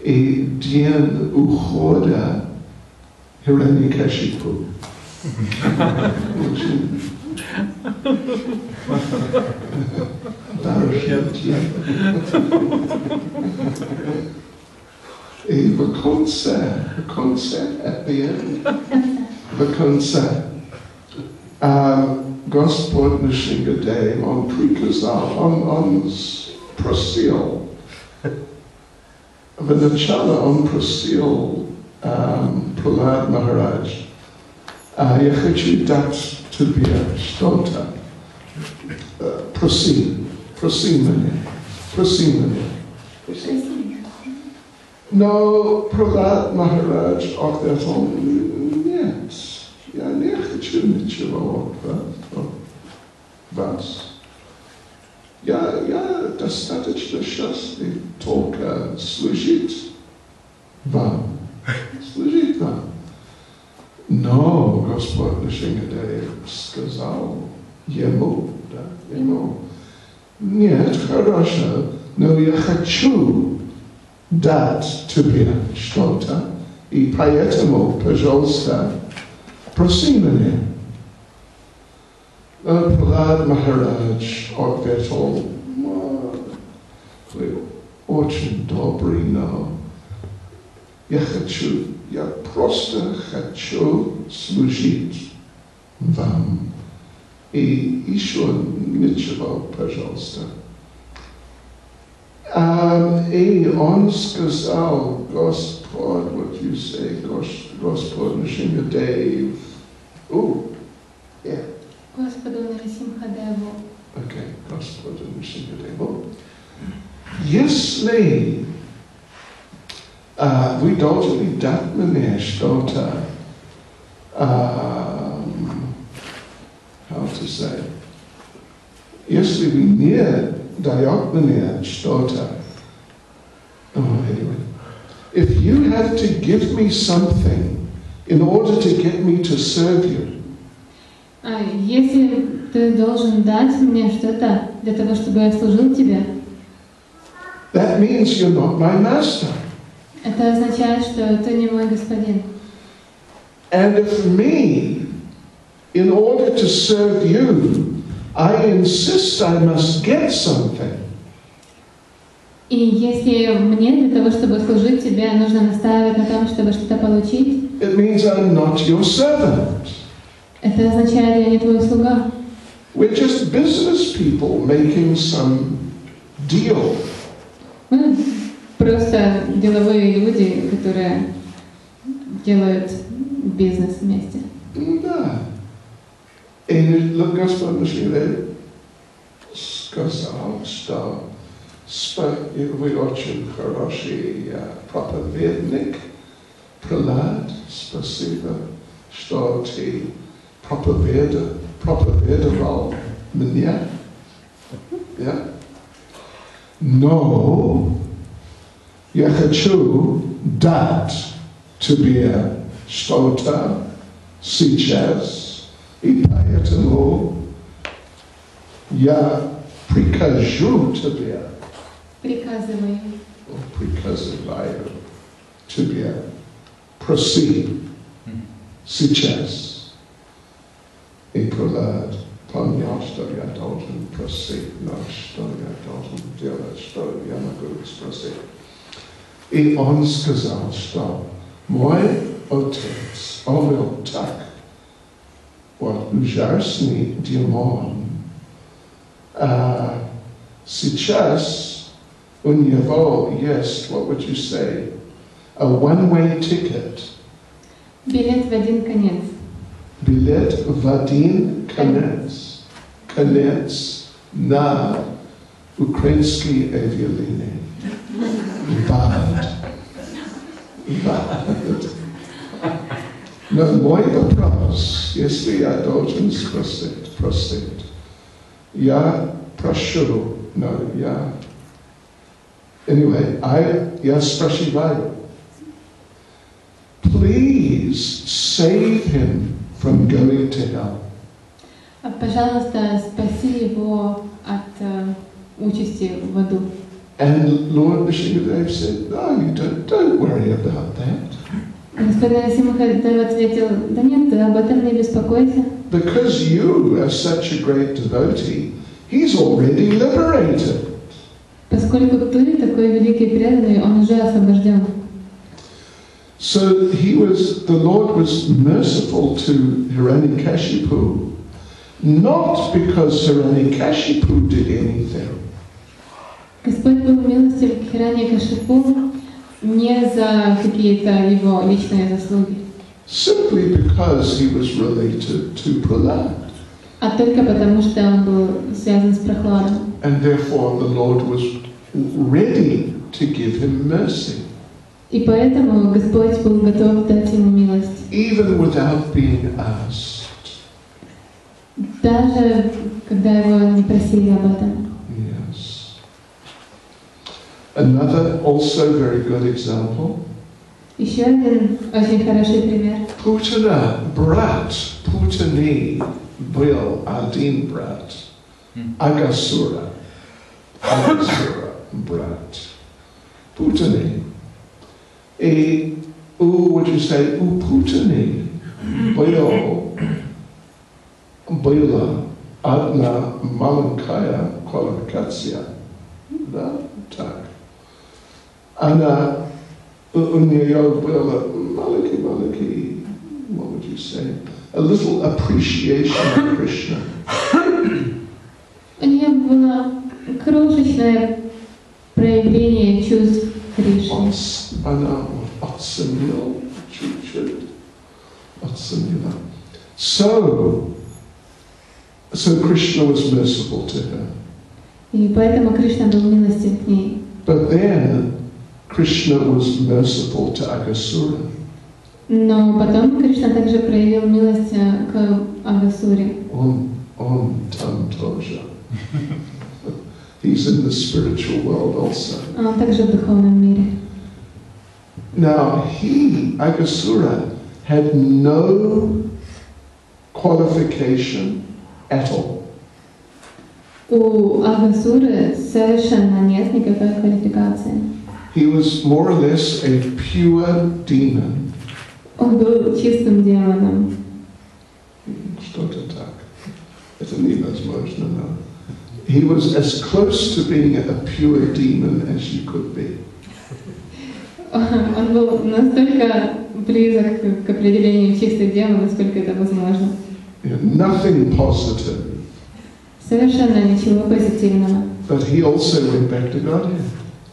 И день ухода Хираньякашипу. Очень важный день. И в конце, в конце, at the end, в конце, а, Господь Нишингадев, он приказал, он, он с- просил, в начале он просил эм, Пралад Махарадж, а, я хочу дать тебе что-то, Э, проси, проси меня, проси меня. Но Пралад Махарадж ответил, нет, я не хочу ничего от от вас. Я, я достаточно счастлив только служить вам, служить вам. No, gospodyni daje сказал ему, да, ему. Нет, хорошо, но я хочу дать тебе что-то, и поэтому, пожалуйста, проси меня. Прахлад Махарадж ответил, вы очень добрый, но я хочу я просто хочу служить вам. И еще ничего, пожалуйста. Um, и он сказал, Господь, what you say, Гос- Господь Нишингадев. О, yeah, Господу Нарисимхадеву. okay, Господь Нишингадеву. Если а, вы должны дать мне что-то, um, how to say, если вы не даете мне что-то, oh, anyway, if you have to give me something in order to get me to serve you, А если ты должен дать мне что-то для того, чтобы я служил тебе, that means you're not my master. Это означает, что ты не мой господин. And if me, in order to serve you, I insist I must get something, И если мне для того, чтобы служить тебе, нужно настаивать на том, чтобы что-то получить, it means I'm not your servant. это означает, я не твой слуга. We're just business people making some deal. Мы просто деловые люди, которые делают бизнес вместе. Да. И Господь Мишель сказал, что вы очень хороший проповедник, Прилад, спасибо, что ты проповеда- проповедовал меня. Yeah? Но я хочу дать тебе что-то сейчас, и поэтому я прикажу тебе, Приказываю. о, приказываю тебе, проси сейчас. И Пролад понял, что я должен просить, но что я должен делать, что я могу спросить. И он сказал, что мой отец, он был так, вот ужасный демон. А сейчас у него есть, what would you say, a one-way ticket, Билет в один конец. билет в один конец, конец на Ukrainsky Eviolini. Bad. Bad. No, мой вопрос, если я должен спросить, спросить, я прошу, no, я, anyway, I, я спрашиваю, please save him from going to hell. А, Пожалуйста, спаси его от э, участи в аду. And Lord Nishingadev said, no, you don't, don't worry about that. Господин Насимахадев ответил, да нет, ты об этом не беспокойся. Because you are such a great devotee, he's already liberated. Поскольку ты такой великий преданный, он уже освобожден. So he was, the Lord was merciful to Hiranyakashipu, not because Hiranyakashipu did anything, Господь был милостив к Хиране Кашипу не за какие-то его личные заслуги, simply because he was related to Prahlad. а только потому, что он был связан с прохладом. And therefore the Lord was ready to give him mercy, И поэтому Господь был готов дать ему милость. even without being asked. Даже когда его не просили об этом. Another also very good example. Putana, brat, Putani, Bill, Adin, brat, hmm. Aghasura, Aghasura, brat, Putani. E, would you say, U Putani, Bill, Bill, Adna, Malankaya, Kolakatsia, that time. Она у у нее было маленький, маленький, what would you say, a little appreciation of Krishna. У нее было крошечное проявление чувств Кришны. Оц- Она оценила чуть-чуть. Оценила. So, so Krishna was merciful to her. И поэтому Кришна был милостив к ней. Krishna was merciful to Aghasura. Но потом Кришна также проявил милость к Агасуре. Он, он там тоже. He's in the spiritual world also. Он также в духовном мире. Now he, Aghasura, had no qualification at all. У Агасуры совершенно нет никакой квалификации. He was more or less a pure demon. Он был чистым демоном. Что-то так. Это невозможно, no. He was as close to being a pure demon as you could be. Он был настолько близок к определению чистых демонов, насколько это возможно. You know, nothing positive. Совершенно ничего позитивного. But he also went back to Godhead.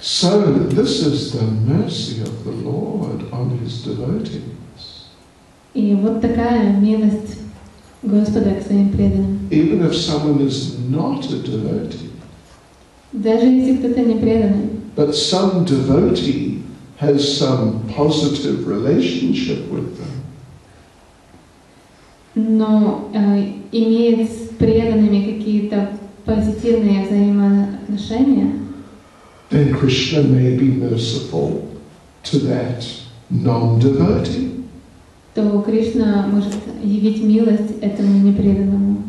So this is the mercy of the Lord on his devotees. И вот такая милость Господа к своим преданным. Even if someone is not a devotee, Даже если кто-то не преданный, but some devotee has some positive relationship with them, но э, имеет с преданными какие-то позитивные взаимоотношения, then Krishna may be merciful to that non-devotee. то Кришна может явить милость этому непреданному.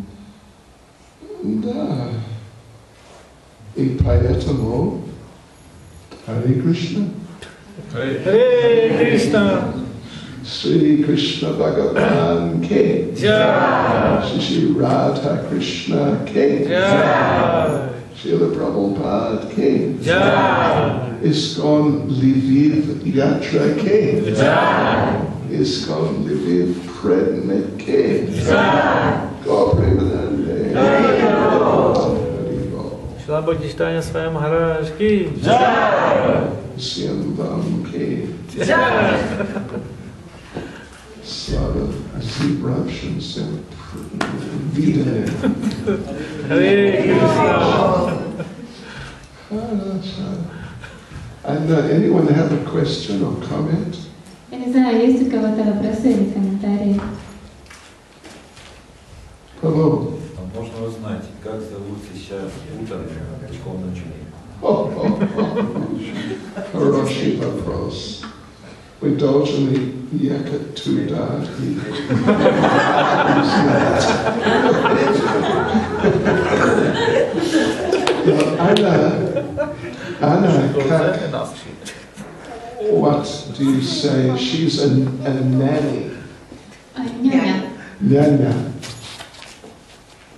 Да. И поэтому Харе Кришна. Hare Krishna. Sri Krishna Bhagavan Ke. Jai. Shri Radha Krishna Ke. Jai. Srila Prabhupada came. Yeah. ISKCON Lviv Yatra came. Yeah. ISKCON Lviv Predmet came. Yeah. God Cooperate with that name. Srila Bhakti Chaitanya Swami Maharaj ki. Siambam came. Sada Zee Rapshan Sam Vida. Hare Krishna. And uh, anyone have a question or comment? Я не знаю, есть у кого-то вопросы или комментарии? Hello. А можно узнать, как зовут сейчас утреннего комнатчика? Oh, oh, oh. Хороший вопрос. We Dodge and he, he echoed to dad. Anna, Anna Kak, what do you say? She's a, a nanny. Uh, nyanya. Nyanya.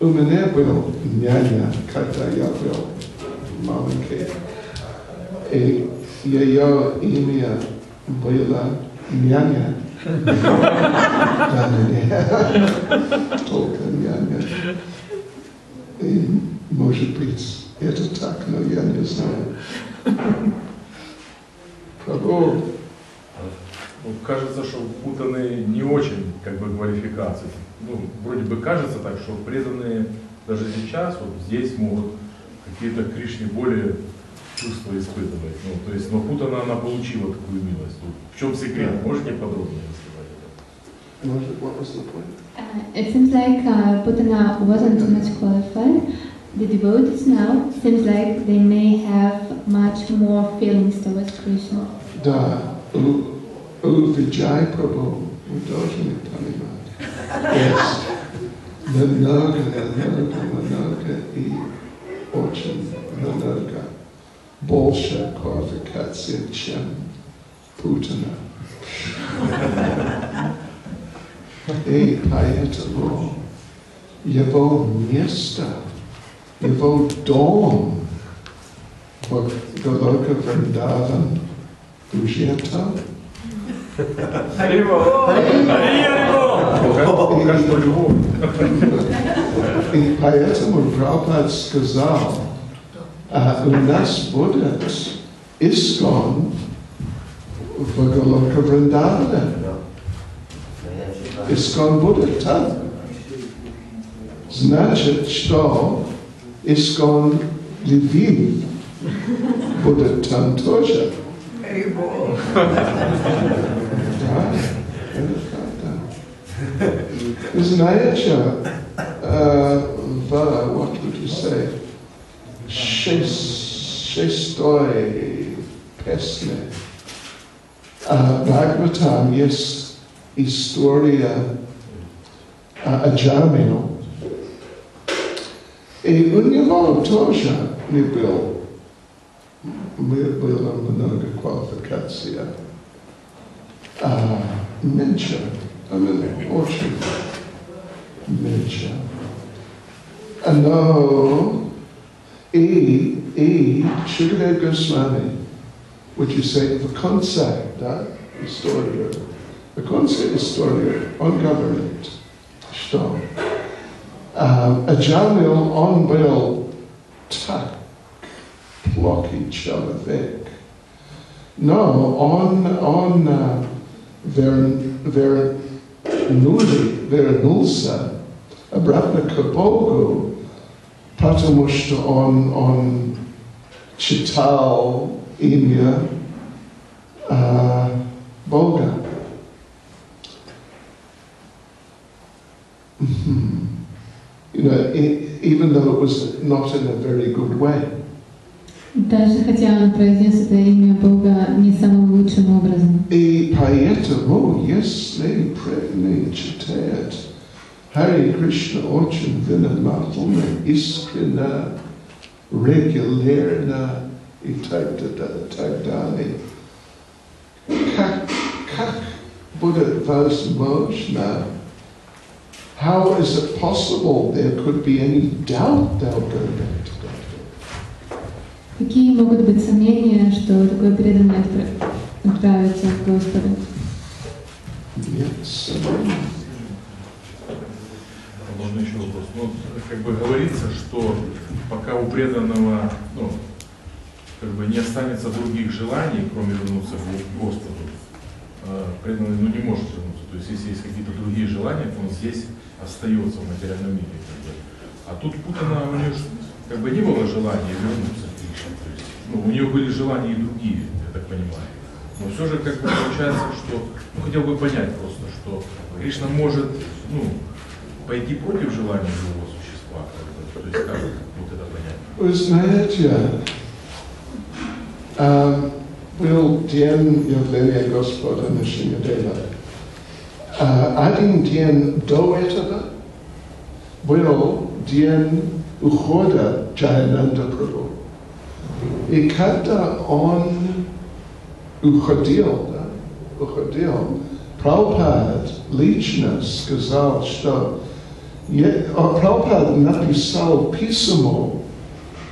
Umanebil nyanya katayavil mama ke. E yayo imia Да, няня. Только няня. И, может это так, но я не знаю. Прабhu, Ну, кажется, что путаны не очень как бы квалификации. Ну, вроде бы кажется так, что преданные даже сейчас вот здесь могут какие-то Кришне более чувства испытывать. Ну, то есть, но Путана она получила такую милость. В чем секрет? Можете подробнее рассказать? может, what was the point? Uh, it seems like uh, Putana wasn't too much qualified. The devotees now seems like they may have much more feelings towards Krishna. Да, у, у Виджай Прабhu, вы должны понимать. Есть много, много, много и очень много больше квалификаций, чем Путина. И поэтому его место, его дом в Галока Вриндаван уже там. Пока, пока что любовь. И поэтому Прабхупад сказал, а, у нас будет Искон в Галока Вриндавана. Искон будет там. Значит, что Искон Львив будет там тоже. Да, это правда. Знаете, э, в, what would you say, шест- шестой песне э, Бхагаватам есть история э, о Джамину. И у него тоже не был, мы- было много квалификаций. А, меньше, а E, E, Shukadev Goswami, which is saying the concept, uh, that story, the concept story on government, Shtom, um, a Jamil on Bill, Tak, block each other. No, on, on uh, their, their, Nuli, their Nulsa, Kapogu, потому что он, он читал имя а, Бога. Mhm. You know, e- even though it was not in a very good way. Даже хотя он произнес это имя Бога не самым лучшим образом. И поэтому, если преданный читает Хари Кришна очень внимательно, искренне, регулярно и так, далее, так далее, как, как будет возможно How is it possible there could be any doubt they'll go back to God? Какие могут быть сомнения, что такой преданный отпра- отправится к Господу? Нет, so Можно еще вопрос. Ну, как бы говорится, что пока у преданного, ну, как бы не останется других желаний, кроме вернуться к Господу, э, преданный ну, не может вернуться. То есть, если есть какие-то другие желания, то он здесь остается в материальном мире. Как бы. А тут Путана, у нее как бы не было желания вернуться к Кришне. То есть, ну, у нее были желания и другие, я так понимаю. Но все же как бы получается, что, ну хотел бы понять просто, что Кришна может, ну, пойти против желания живого существа. То есть как вот это понять? Вы знаете, а, был день явления Господа на Шинядева. А, Один день до этого был день ухода Джаянанда Прабhu. И когда он уходил, да, уходил, Прабхупад лично сказал, что е- а, Прабхупад написал письмо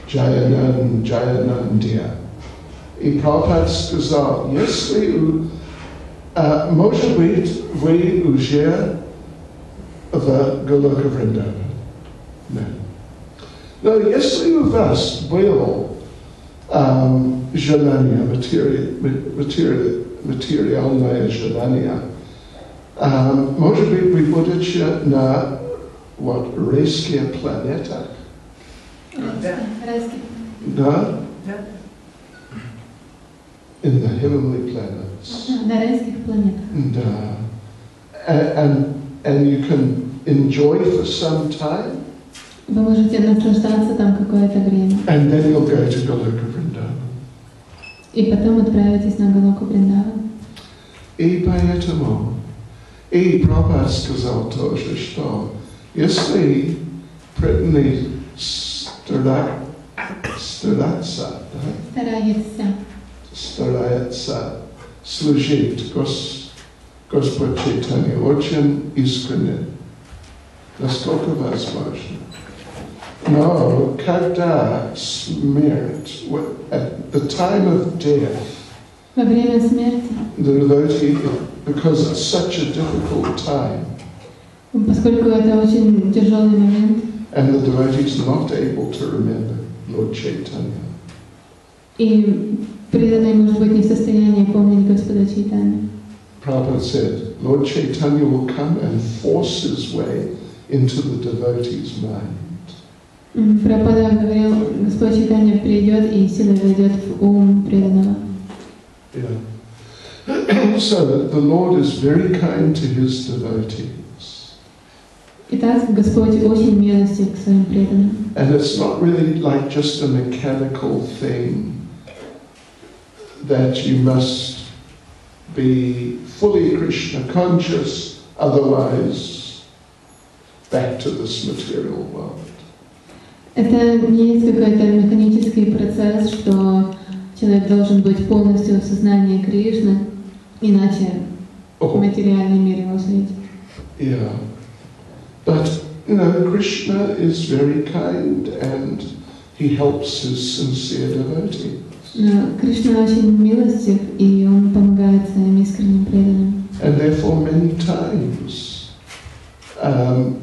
Джаянан, Джаянандия. И Прабхупад сказал, если, у- а, может быть, вы уже в Галока Вриндавана. Да. Но если у вас было ам, желание, матери- матери- материальное желание, ам, может быть, вы будете на вот, райские планетах, Райский. да? In the heavenly planets. На райских планетах. And, uh, a- and, and you can enjoy for some time, Вы можете наслаждаться там какое-то время. and then you'll go to Goloka Vrindavan. И потом отправитесь на Галоку Бриндаван. И поэтому, и Прабхупад сказал тоже, что если преданный стара- стараться, да, Старается. старается служить Гос, Господь Чайтанья очень искренне, насколько возможно. Но когда смерть, вот at the time of death, Во время смерти, the devotee, because it's such a difficult time, поскольку это очень тяжелый момент, and the devotee is not able to remember Lord Chaitanya, и преданный может быть не в состоянии помнить Господа Чайтаню. Prabhupada said, Lord Chaitanya will come and force his way into the devotee's mind. М, Прабхупада говорил, Господь Чайтанья придет и силой войдет в ум преданного. Yeah. so the Lord is very kind to his devotees. Итак, Господь очень милостив к своим преданным. And it's not really like just a mechanical thing that you must be fully Krishna conscious, otherwise back to this material world. Это не есть какой-то механический процесс, что человек должен быть полностью в сознании Кришны, иначе Oh, материальный мир его светит. yeah. But, you know, Krishna is very kind and he helps his sincere devotee. Но Кришна очень милостив, и Он помогает своим искренним преданным. And therefore, many times, um,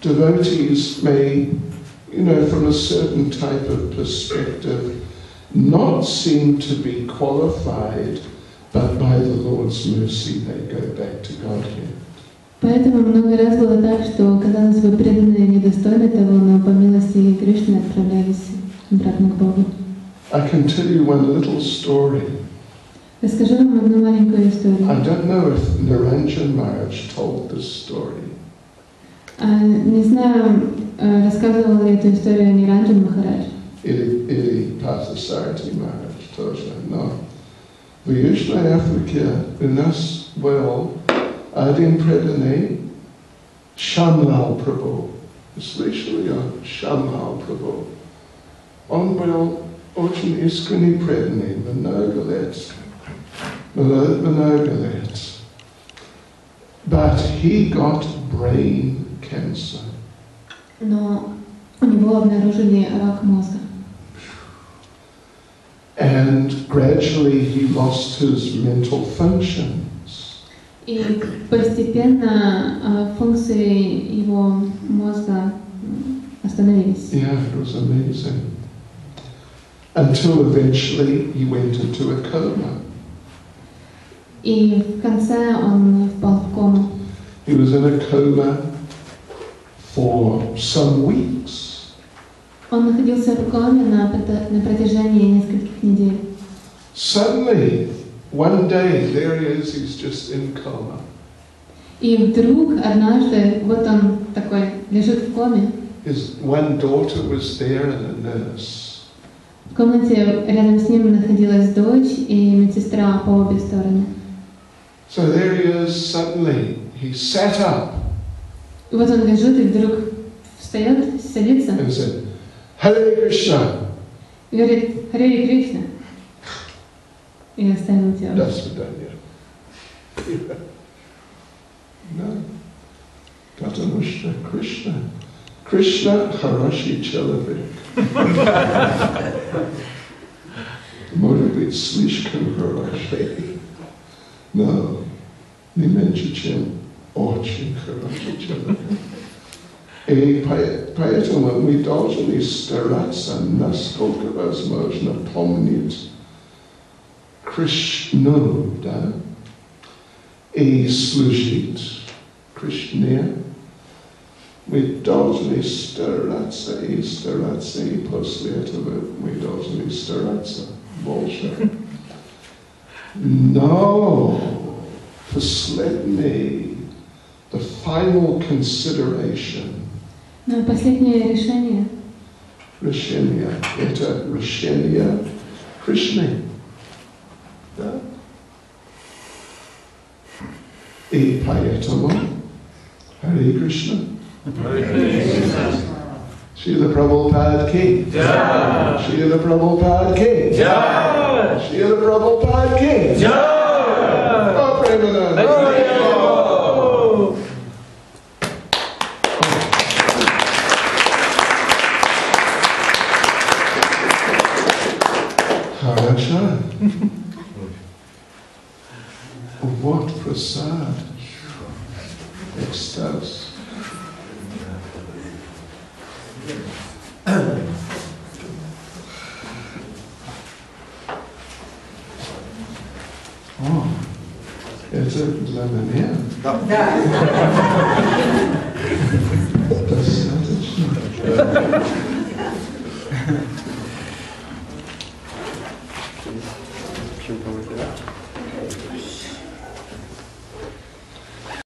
devotees may, you know, from a certain type of perspective, not seem to be qualified, but by the Lord's mercy, they go back to Godhead. Поэтому много раз было так, что, казалось бы, преданные недостойны того, но по милости Кришны отправлялись обратно к Богу. I can tell you one little story. Расскажу вам одну маленькую I историю. don't know if Naranjan Maharaj told this story. А, не знаю, э, рассказывал ли эту историю Ниранджан Махарадж. Ili, Ili Parthasarati Maharaj тоже, но в Южной Африке у нас был преданный Шамлал Прабhu. Слышали о Шамлал Прабhu? Он был очень искренний преданный, много лет, много, много лет. But he got brain cancer. Но у него обнаружили рак мозга. And gradually he lost his mental functions. И постепенно а, функции его мозга остановились. Yeah, it was amazing. Until eventually he went into a coma. И в конце он впал в кому. He was in a coma for some weeks. Он находился в коме на протяжении нескольких недель. Suddenly, one day, there he is, he's just in coma. И вдруг однажды, вот он такой лежит в коме, His one daughter was there and a nurse. в комнате рядом с ним находилась дочь и медсестра по обе стороны. So there he is, suddenly, he sat up И вот он лежит и вдруг встает, садится and said, Hare Krishna, и говорит «Харе Кришна» И оставил тело. До свидания. No. Потому что Кришна. Кришна хороший человек. Может быть, слишком хороший. Но не меньше, чем очень хороший человек. И по- поэтому мы должны стараться, насколько возможно, помнить Кришну, да, и служить Кришне. Мы должны стараться и стараться, и после этого мы должны стараться больше. Но последний, the final consideration, Но последнее решение решение, это решение Кришны. Да? И поэтому Харе Кришна. Шрила Прабхупад Ки. Jai! Шрила Прабхупад Ки. Jai! Шрила Прабхупад Ки. Jai! О, Премананда. sad. Ecstase. oh, jetzt.